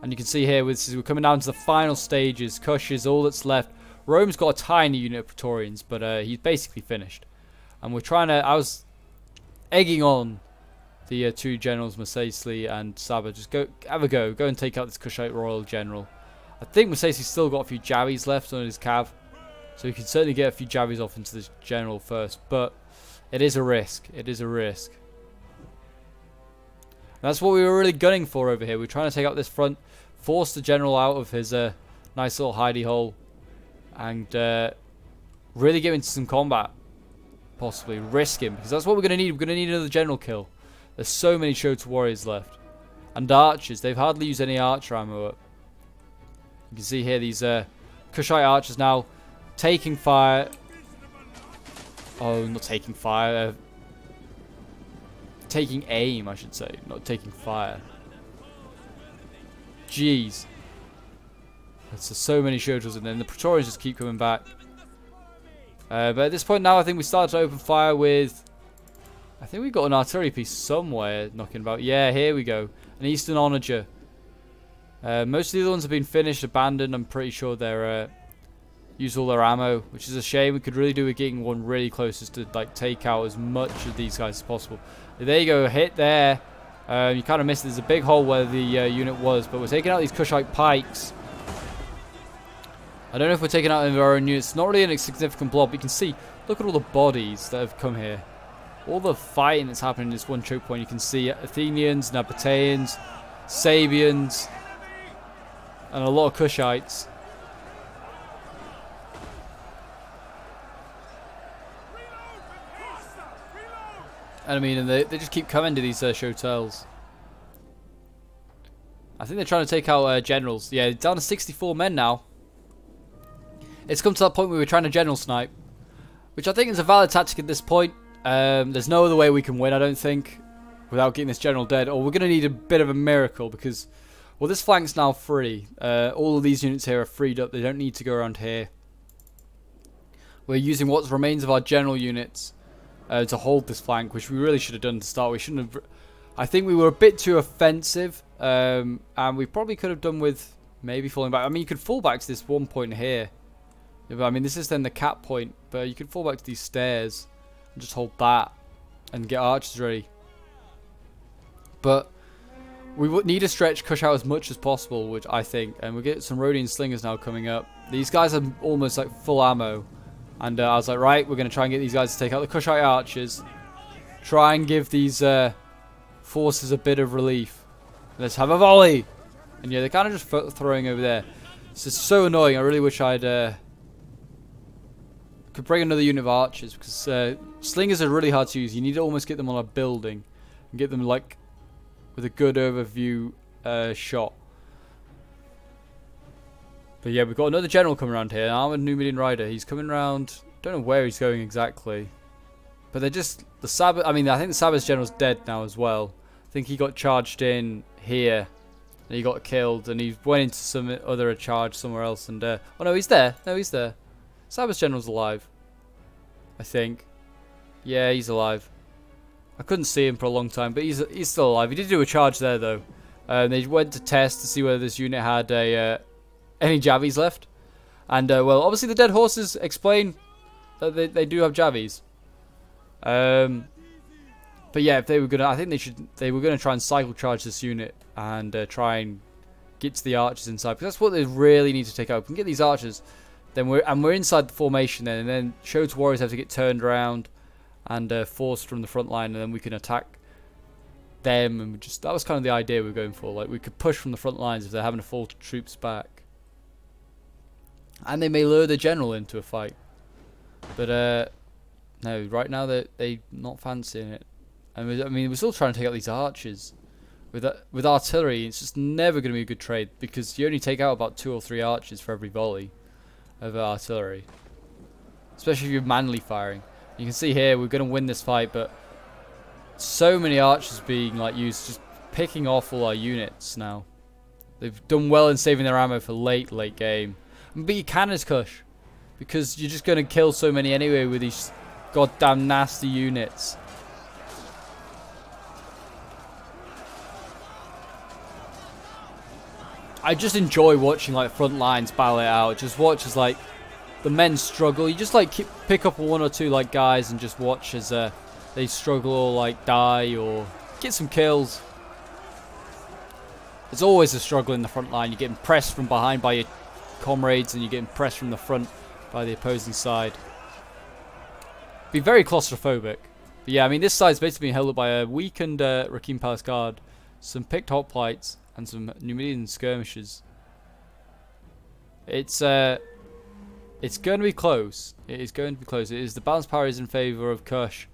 And you can see here, we're coming down to the final stages. Kush is all that's left. Rome's got a tiny unit of Praetorians, but uh, he's basically finished. And we're trying to... I was egging on the uh, two generals, Masaesyli and Saba. Just go, have a go. Go and take out this Kushite Royal General. I think Masaesyli's still got a few jabbies left on his cav. So you can certainly get a few jabbies off into this general first. But it is a risk. It is a risk. And that's what we were really gunning for over here. We're trying to take out this front, force the general out of his uh, nice little hidey hole, and uh, really get into some combat. Possibly risk him because that's what we're going to need. We're going to need another general kill. There's so many Shotel warriors left, and archers. They've hardly used any archer ammo up. You can see here these uh, Kushite archers now taking fire. Oh, not taking fire. Uh, taking aim, I should say, not taking fire. Jeez. There's so many Shotas and then the Praetorians just keep coming back. Uh, but at this point now, I think we start to open fire with... I think we've got an artillery piece somewhere knocking about. Yeah, here we go. An Eastern Onager. Uh, most of the other ones have been finished, abandoned. I'm pretty sure they're... Uh, use all their ammo, which is a shame. We could really do with getting one really close just to like take out as much of these guys as possible. There you go, hit there. Uh, you kind of missed. There's a big hole where the uh, unit was, but we're taking out these Kushite pikes. I don't know if we're taking out our own units. It's not really a significant blob. But you can see, look at all the bodies that have come here. All the fighting that's happening in this one choke point. You can see Athenians, Nabateans, Sabians, and a lot of Kushites. And I mean, and they, they just keep coming to these uh, Shotels. I think they're trying to take out uh, generals. Yeah, down to 64 men now. It's come to that point where we're trying to general snipe. Which I think is a valid tactic at this point. Um, there's no other way we can win, I don't think. Without getting this general dead. Or we're going to need a bit of a miracle because... Well, this flank's now free. Uh, all of these units here are freed up. They don't need to go around here. We're using what remains of our general units uh, to hold this flank, which we really should have done to start. We shouldn't have. I think we were a bit too offensive, um, and we probably could have done with maybe falling back. I mean, you could fall back to this one point here. I mean, this is then the cap point, but you could fall back to these stairs and just hold that and get archers ready. But we would need to stretch Kush out as much as possible, which I think, and we get some Rhodian slingers now coming up. These guys are almost like full ammo. And uh, I was like, right, we're going to try and get these guys to take out the Kushite archers. Try and give these uh, forces a bit of relief. Let's have a volley. And yeah, they're kind of just throwing over there. This is so annoying. I really wish I'd uh, could bring another unit of archers because uh, slingers are really hard to use. You need to almost get them on a building and get them like with a good overview uh, shot. But yeah, we've got another general coming around here. An armored Numidian Rider. He's coming around. Don't know where he's going exactly. But they're just... The Saba... I mean, I think the Saba general's dead now as well. I think he got charged in here. And he got killed. And he went into some other charge somewhere else. And, uh, Oh, no, he's there. No, he's there. Saba general's alive. I think. Yeah, he's alive. I couldn't see him for a long time, but he's he's still alive. He did do a charge there, though. Uh, they went to test to see whether this unit had a uh, any Javies left. And, uh, well, obviously the dead horses explain that they, they do have Javies. Um, but yeah, if they were gonna, I think they should. They were gonna try and cycle charge this unit and uh, try and get to the archers inside because that's what they really need to take out. If we can get these archers, then we're and we're inside the formation then, and then Shoto's warriors have to get turned around and uh, forced from the front line, and then we can attack them. And just that was kind of the idea we are going for. Like we could push from the front lines if they're having to fall troops back, and they may lure the general into a fight. But uh, no, right now they they not fancying it. And we, I mean, we're still trying to take out these archers. With uh, with artillery, it's just never going to be a good trade because you only take out about two or three archers for every volley of artillery. Especially if you're manually firing. You can see here we're going to win this fight, but so many archers being like used, just picking off all our units now. They've done well in saving their ammo for late, late game. But you can as Kush, because you're just going to kill so many anyway with these goddamn nasty units. I just enjoy watching like front lines battle it out. Just watch as like the men struggle. You just like keep, pick up one or two like guys and just watch as uh, they struggle or like die or get some kills. It's always a struggle in the front line. You're getting pressed from behind by your comrades and you're getting pressed from the front by the opposing side. Be very claustrophobic. But yeah, I mean this side's basically being held up by a weakened uh, Rakim Palace guard, some picked hoplites, and some Numidian skirmishers. It's uh, it's going to be close. It is going to be close. It is the balance power is in favour of Kush.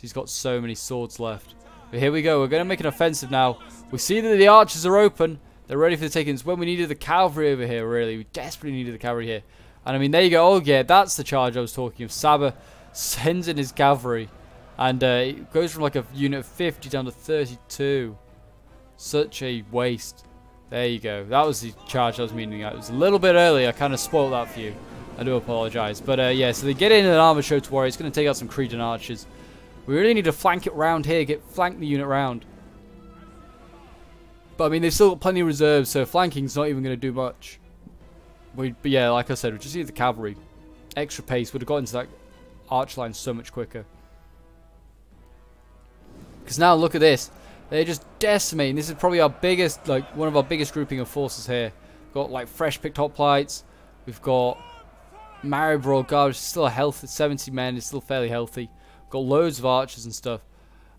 He's got so many swords left. But here we go. We're going to make an offensive now. We see that the archers are open. They're ready for the takings. When we needed the cavalry over here, really. We desperately needed the cavalry here. And I mean, there you go. Oh, yeah, that's the charge I was talking of. Saba sends in his cavalry. And uh, it goes from like a unit of 50 down to 32. Such a waste. There you go. That was the charge I was meaning. It was a little bit early. I kind of spoiled that for you. I do apologise. But uh, yeah, so they get in an armor show to warrior. It's going to take out some Cretan archers. We really need to flank it round here. Get flank the unit round. But I mean, they've still got plenty of reserves, so flanking's not even going to do much. We, but yeah, like I said, we just need the cavalry. Extra pace would have got into that arch line so much quicker. Because now look at this. They're just decimating. This is probably our biggest, like, one of our biggest grouping of forces here. We've got, like, fresh picked hoplites. We've got Maribor Guard, which is still a healthy, 70 men, is still fairly healthy. Got loads of archers and stuff.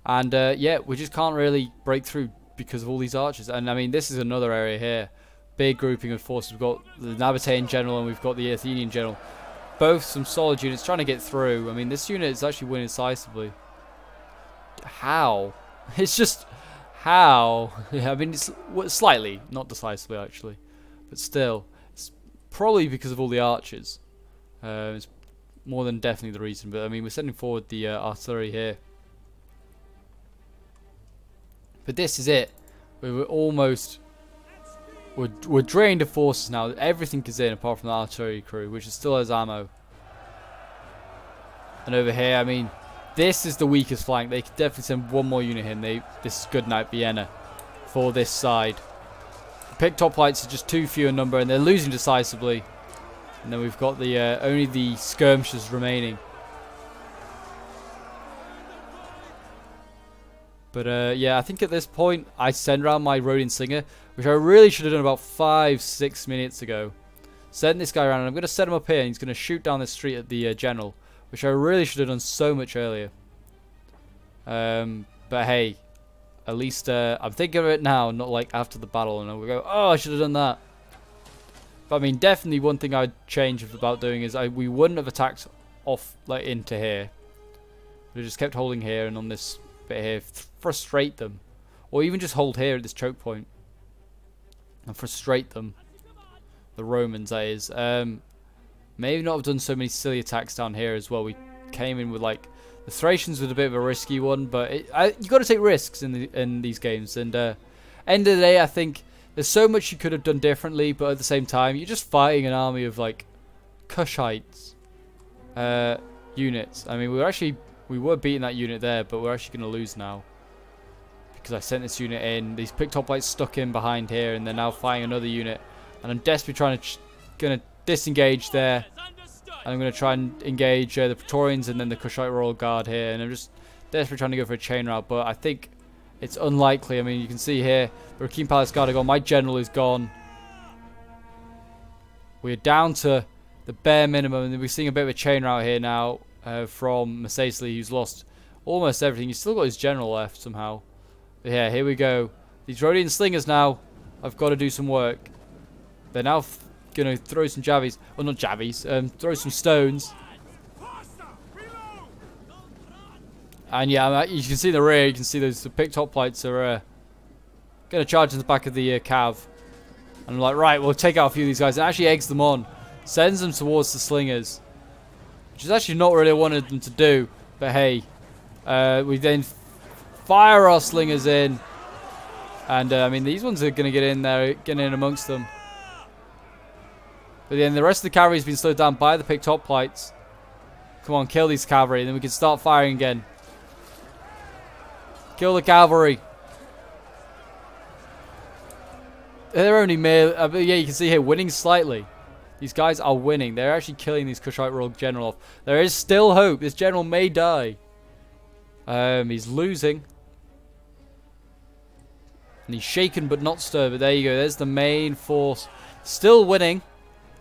And, uh, yeah, we just can't really break through because of all these archers. And, I mean, this is another area here. Big grouping of forces. We've got the Nabatean general and we've got the Athenian general. Both some solid units trying to get through. I mean, this unit is actually winning decisively. How? It's just how? I mean, it's slightly, not decisively actually, but still, it's probably because of all the archers. Uh, it's more than definitely the reason. But I mean, we're sending forward the uh, artillery here. But this is it. We were almost. We're, we're drained of forces now. Everything is in apart from the artillery crew, which is still has ammo. And over here, I mean, this is the weakest flank. They could definitely send one more unit in. They this is good night Vienna for this side. The top lights are just too few in number and they're losing decisively. And then we've got the uh, only the skirmishers remaining. But uh, yeah, I think at this point I send around my Rhodian Slinger, which I really should have done about five, six minutes ago. Send this guy around, and I'm going to set him up here, and he's going to shoot down the street at the uh, general. Which I really should have done so much earlier. Um, but hey, at least uh, I'm thinking of it now, not like after the battle, and we go, oh, I should have done that. But I mean, definitely one thing I'd change about doing is I, we wouldn't have attacked off like into here. We just kept holding here and on this bit here, frustrate them, or even just hold here at this choke point and frustrate them. The Romans, that is. Um, Maybe not have done so many silly attacks down here as well. We came in with like the Thracians was a bit of a risky one, but it, I, you got to take risks in the, in these games. And uh, end of the day, I think there's so much you could have done differently, but at the same time, you're just fighting an army of like Kushites uh, units. I mean, we were actually we were beating that unit there, but we're actually going to lose now because I sent this unit in. These picked lights stuck in behind here, and they're now fighting another unit. And I'm desperately trying to gonna disengage there. And I'm gonna try and engage uh, the Praetorians and then the Kushite Royal Guard here. And I'm just desperately trying to go for a chain route, but I think it's unlikely. I mean, you can see here the Rakim Palace Guard are gone. My general is gone. We're down to the bare minimum, and we're seeing a bit of a chain route here now uh, from Masaesyli, who's lost almost everything. He's still got his general left somehow. But yeah, here we go. These Rhodian slingers now, I've got to do some work. They're now going to throw some javies. Well, not javies. Um, throw some stones. And yeah, you can see the rear. You can see those the picked hoplites are uh, going to charge in the back of the uh, cav. And I'm like, right, we'll take out a few of these guys. And actually eggs them on. Sends them towards the slingers. Which is actually not really what I wanted them to do. But hey, uh, we then fire our slingers in. And uh, I mean, these ones are going to get in there, get in amongst them. But then the rest of the cavalry has been slowed down by the picked hoplites. Come on, kill these cavalry, and then we can start firing again. Kill the cavalry. They're only uh, yeah, you can see here, winning slightly. These guys are winning. They're actually killing these Kushite Royal General off. There is still hope. This general may die. Um, he's losing. And he's shaken but not stirred. But there you go. There's the main force. Still winning.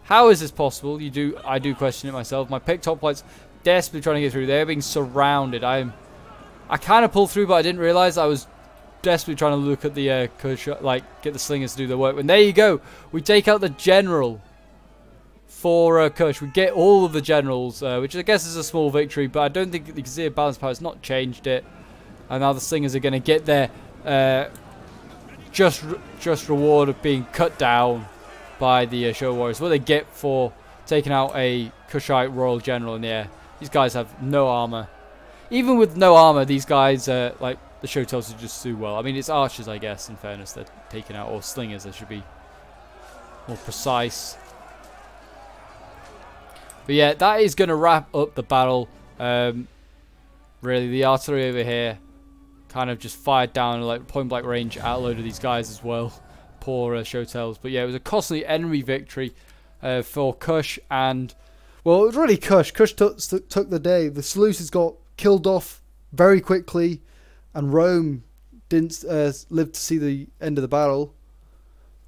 How is this possible? You do. I do question it myself. My pick top hoplites desperately trying to get through. They're being surrounded. I'm. I kind of pulled through, but I didn't realize I was desperately trying to look at the uh, Kush, like get the slingers to do their work. And there you go. We take out the general for uh, Kush. We get all of the generals, uh, which I guess is a small victory, but I don't think see a balance power. It's not changed it. And now the slingers are going to get their uh, just just reward of being cut down by the uh, show warriors. What they get for taking out a Kushite royal general in the air. These guys have no armor. Even with no armor, these guys, uh, like the you, just do well. I mean, it's archers, I guess. In fairness, they're taking out, or slingers. They should be more precise. But yeah, that is going to wrap up the battle. Um, really, the artillery over here kind of just fired down like point blank range at a load of these guys as well. Poor uh, Shotels. But yeah, it was a costly enemy victory uh, for Kush and... Well, it was really Kush. Kush took, took the day. The Seleucids got killed off very quickly and Rome didn't uh, live to see the end of the battle.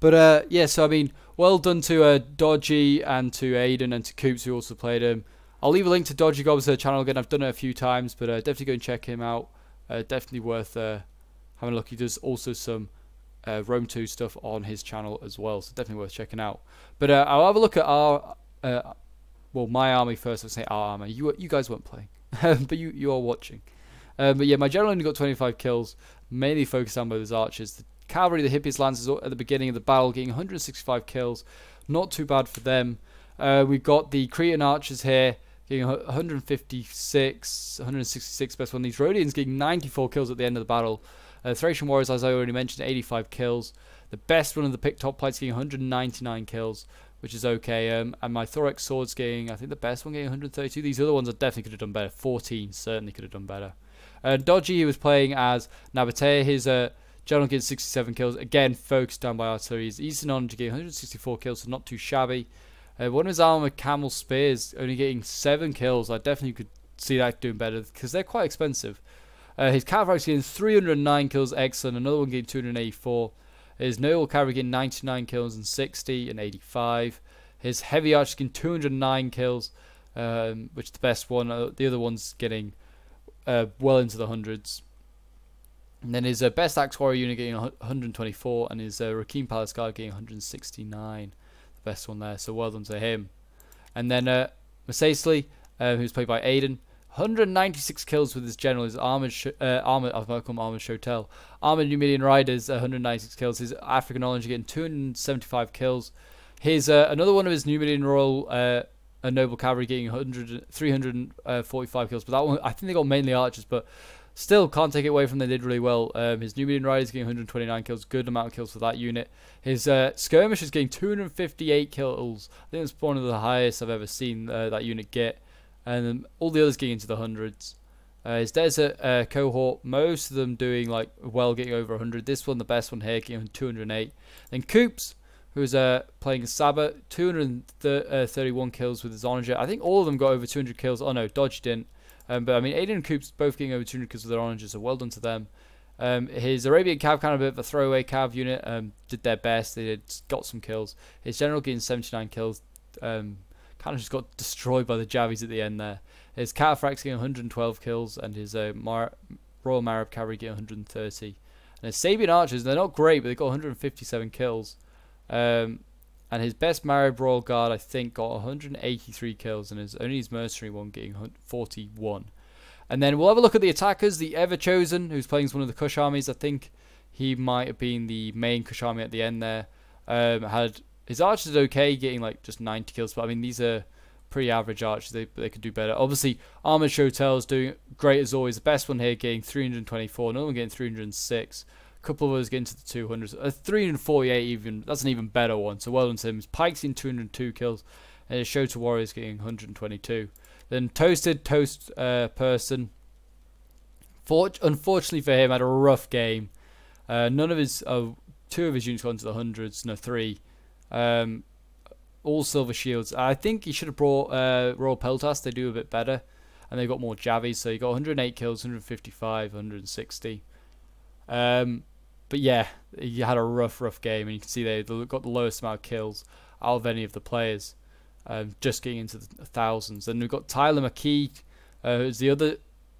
But uh, yeah, so I mean, well done to uh, Dodgy and to Aiden and to Coops who also played him. I'll leave a link to Dodgy Gob's uh, channel again. I've done it a few times, but uh, definitely go and check him out. Uh, definitely worth uh, having a look. He does also some Rome 2 stuff on his channel as well, so definitely worth checking out. But I'll have a look at our, well, my army first. I'll say our army. You you guys weren't playing, but you you are watching. Um, but yeah, my general only got 25 kills, mainly focused on by those archers. The cavalry, the hippies, Lancers at the beginning of the battle, getting 165 kills. Not too bad for them. Uh, we've got the Cretan archers here, getting 156, 166 best one. These Rhodians getting 94 kills at the end of the battle. Uh, Thracian Warriors, as I already mentioned, 85 kills. The best one of the pick top hoplites getting 199 kills, which is okay. Um, and my Thorax Swords getting, I think the best one getting 132. These other ones I definitely could have done better. 14 certainly could have done better. Uh, Dodgy, he was playing as Nabatea. His uh, general gets 67 kills. Again, focused down by artillery. Eastern on to get 164 kills, so not too shabby. Uh, one of his armor camel spears only getting seven kills. I definitely could see that doing better because they're quite expensive. Uh, his cavalry getting 309 kills, excellent. Another one getting 284. His noble cavalry getting 99 kills and 60 and 85. His heavy getting 209 kills, um, which is the best one. Uh, the other one's getting uh, well into the hundreds. And then his uh, best axe warrior unit getting 124, and his uh, Rakim Palace guard getting 169 The best one there. So well done to him. And then uh, Masaesyli, uh, who's played by Aiden, 196 kills with his general, his armored, uh, armored, I was about to call him armored Shotel. Armored Numidian Riders, 196 kills. His African Orange getting 275 kills. His uh, another one of his Numidian Royal, uh, Noble Cavalry getting 100, 345 kills. But that one, I think they got mainly archers, but Still, can't take it away from they did really well. Um, his Numidian Riders getting 129 kills, good amount of kills for that unit. His uh, Skirmish is getting 258 kills. I think it's one of the highest I've ever seen uh, that unit get. And all the others getting into the hundreds. Uh, his desert uh, cohort, most of them doing like well, getting over 100. This one, the best one here, getting 208. Then Coops, who's uh, playing Saba, 231 uh, kills with his Onager. I think all of them got over 200 kills. Oh no, Dodge didn't. Um, but I mean, Aiden and Coops both getting over 200 kills with their Onagers, so well done to them. Um, his Arabian Cav, kind of a bit of a throwaway Cav unit, um, did their best. They did, got some kills. His General getting 79 kills. Um, of just got destroyed by the Javis at the end there. His Cataphracts getting 112 kills, and his uh, Mar Royal Marib Cavalry getting 130. And his Sabian Archers, they're not great, but they got 157 kills. Um, and his best Marib Royal Guard, I think, got 183 kills, and his only his Mercenary one getting 41. And then we'll have a look at the attackers. The Ever Chosen, who's playing as one of the Kush armies. I think he might have been the main Kush army at the end there. Um, had his archers okay, getting like just 90 kills, but I mean these are pretty average archers. They they could do better. Obviously, Armored Shotel's doing great as always. The best one here getting 324. Another one getting 306. A couple of us getting to the 200s. A 348 even. That's an even better one. So well done to him. Pike's in 202 kills, and his Shota Warriors getting 122. Then Toasted Toast uh, Person. Fort unfortunately for him, had a rough game. Uh, none of his, uh, two of his units got into the hundreds. No, three. Um, all silver shields. I think he should have brought uh, Royal Peltas. They do a bit better, and they've got more Javis. So he got 108 kills, 155, 160. Um, but yeah, he had a rough, rough game, and you can see they got the lowest amount of kills out of any of the players, um, just getting into the thousands. And we've got Tyler McKee, uh, who's the other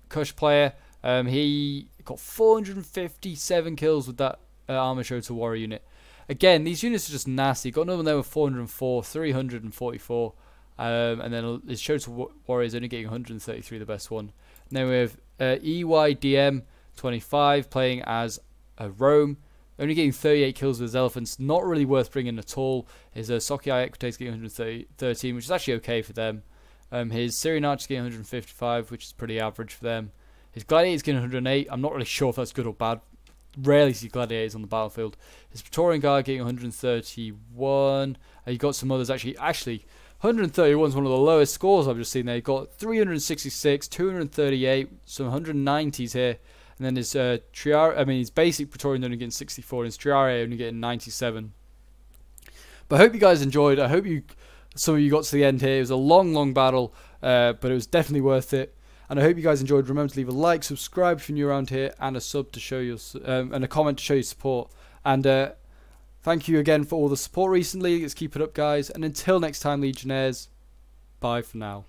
Kush player. Um, he got 457 kills with that uh, Armor to Warrior unit. Again, these units are just nasty. Got another one there with 404, 344. Um, and then his Shota Warrior is only getting 133, the best one. And then we have uh, EYDM 25 playing as a Rome. Only getting 38 kills with his elephants. Not really worth bringing at all. His uh, Socii Equites getting 113, which is actually okay for them. Um, his Syrian Archer getting 155, which is pretty average for them. His Gladiator's getting 108. I'm not really sure if that's good or bad rarely see gladiators on the battlefield. His Praetorian Guard getting 131. Uh, you got some others actually. Actually, 131 is one of the lowest scores I've just seen there. You got 366, 238, some 190s here, and then his uh. I mean, his basic Praetorian only getting 64, and his Triarii only getting 97. But I hope you guys enjoyed. I hope you some of you got to the end here. It was a long, long battle, uh, but it was definitely worth it. And I hope you guys enjoyed. Remember to leave a like, subscribe if you're new around here, and a sub to show your um, and a comment to show your support. And uh, thank you again for all the support recently. Let's keep it up, guys. And until next time, Legionnaires. Bye for now.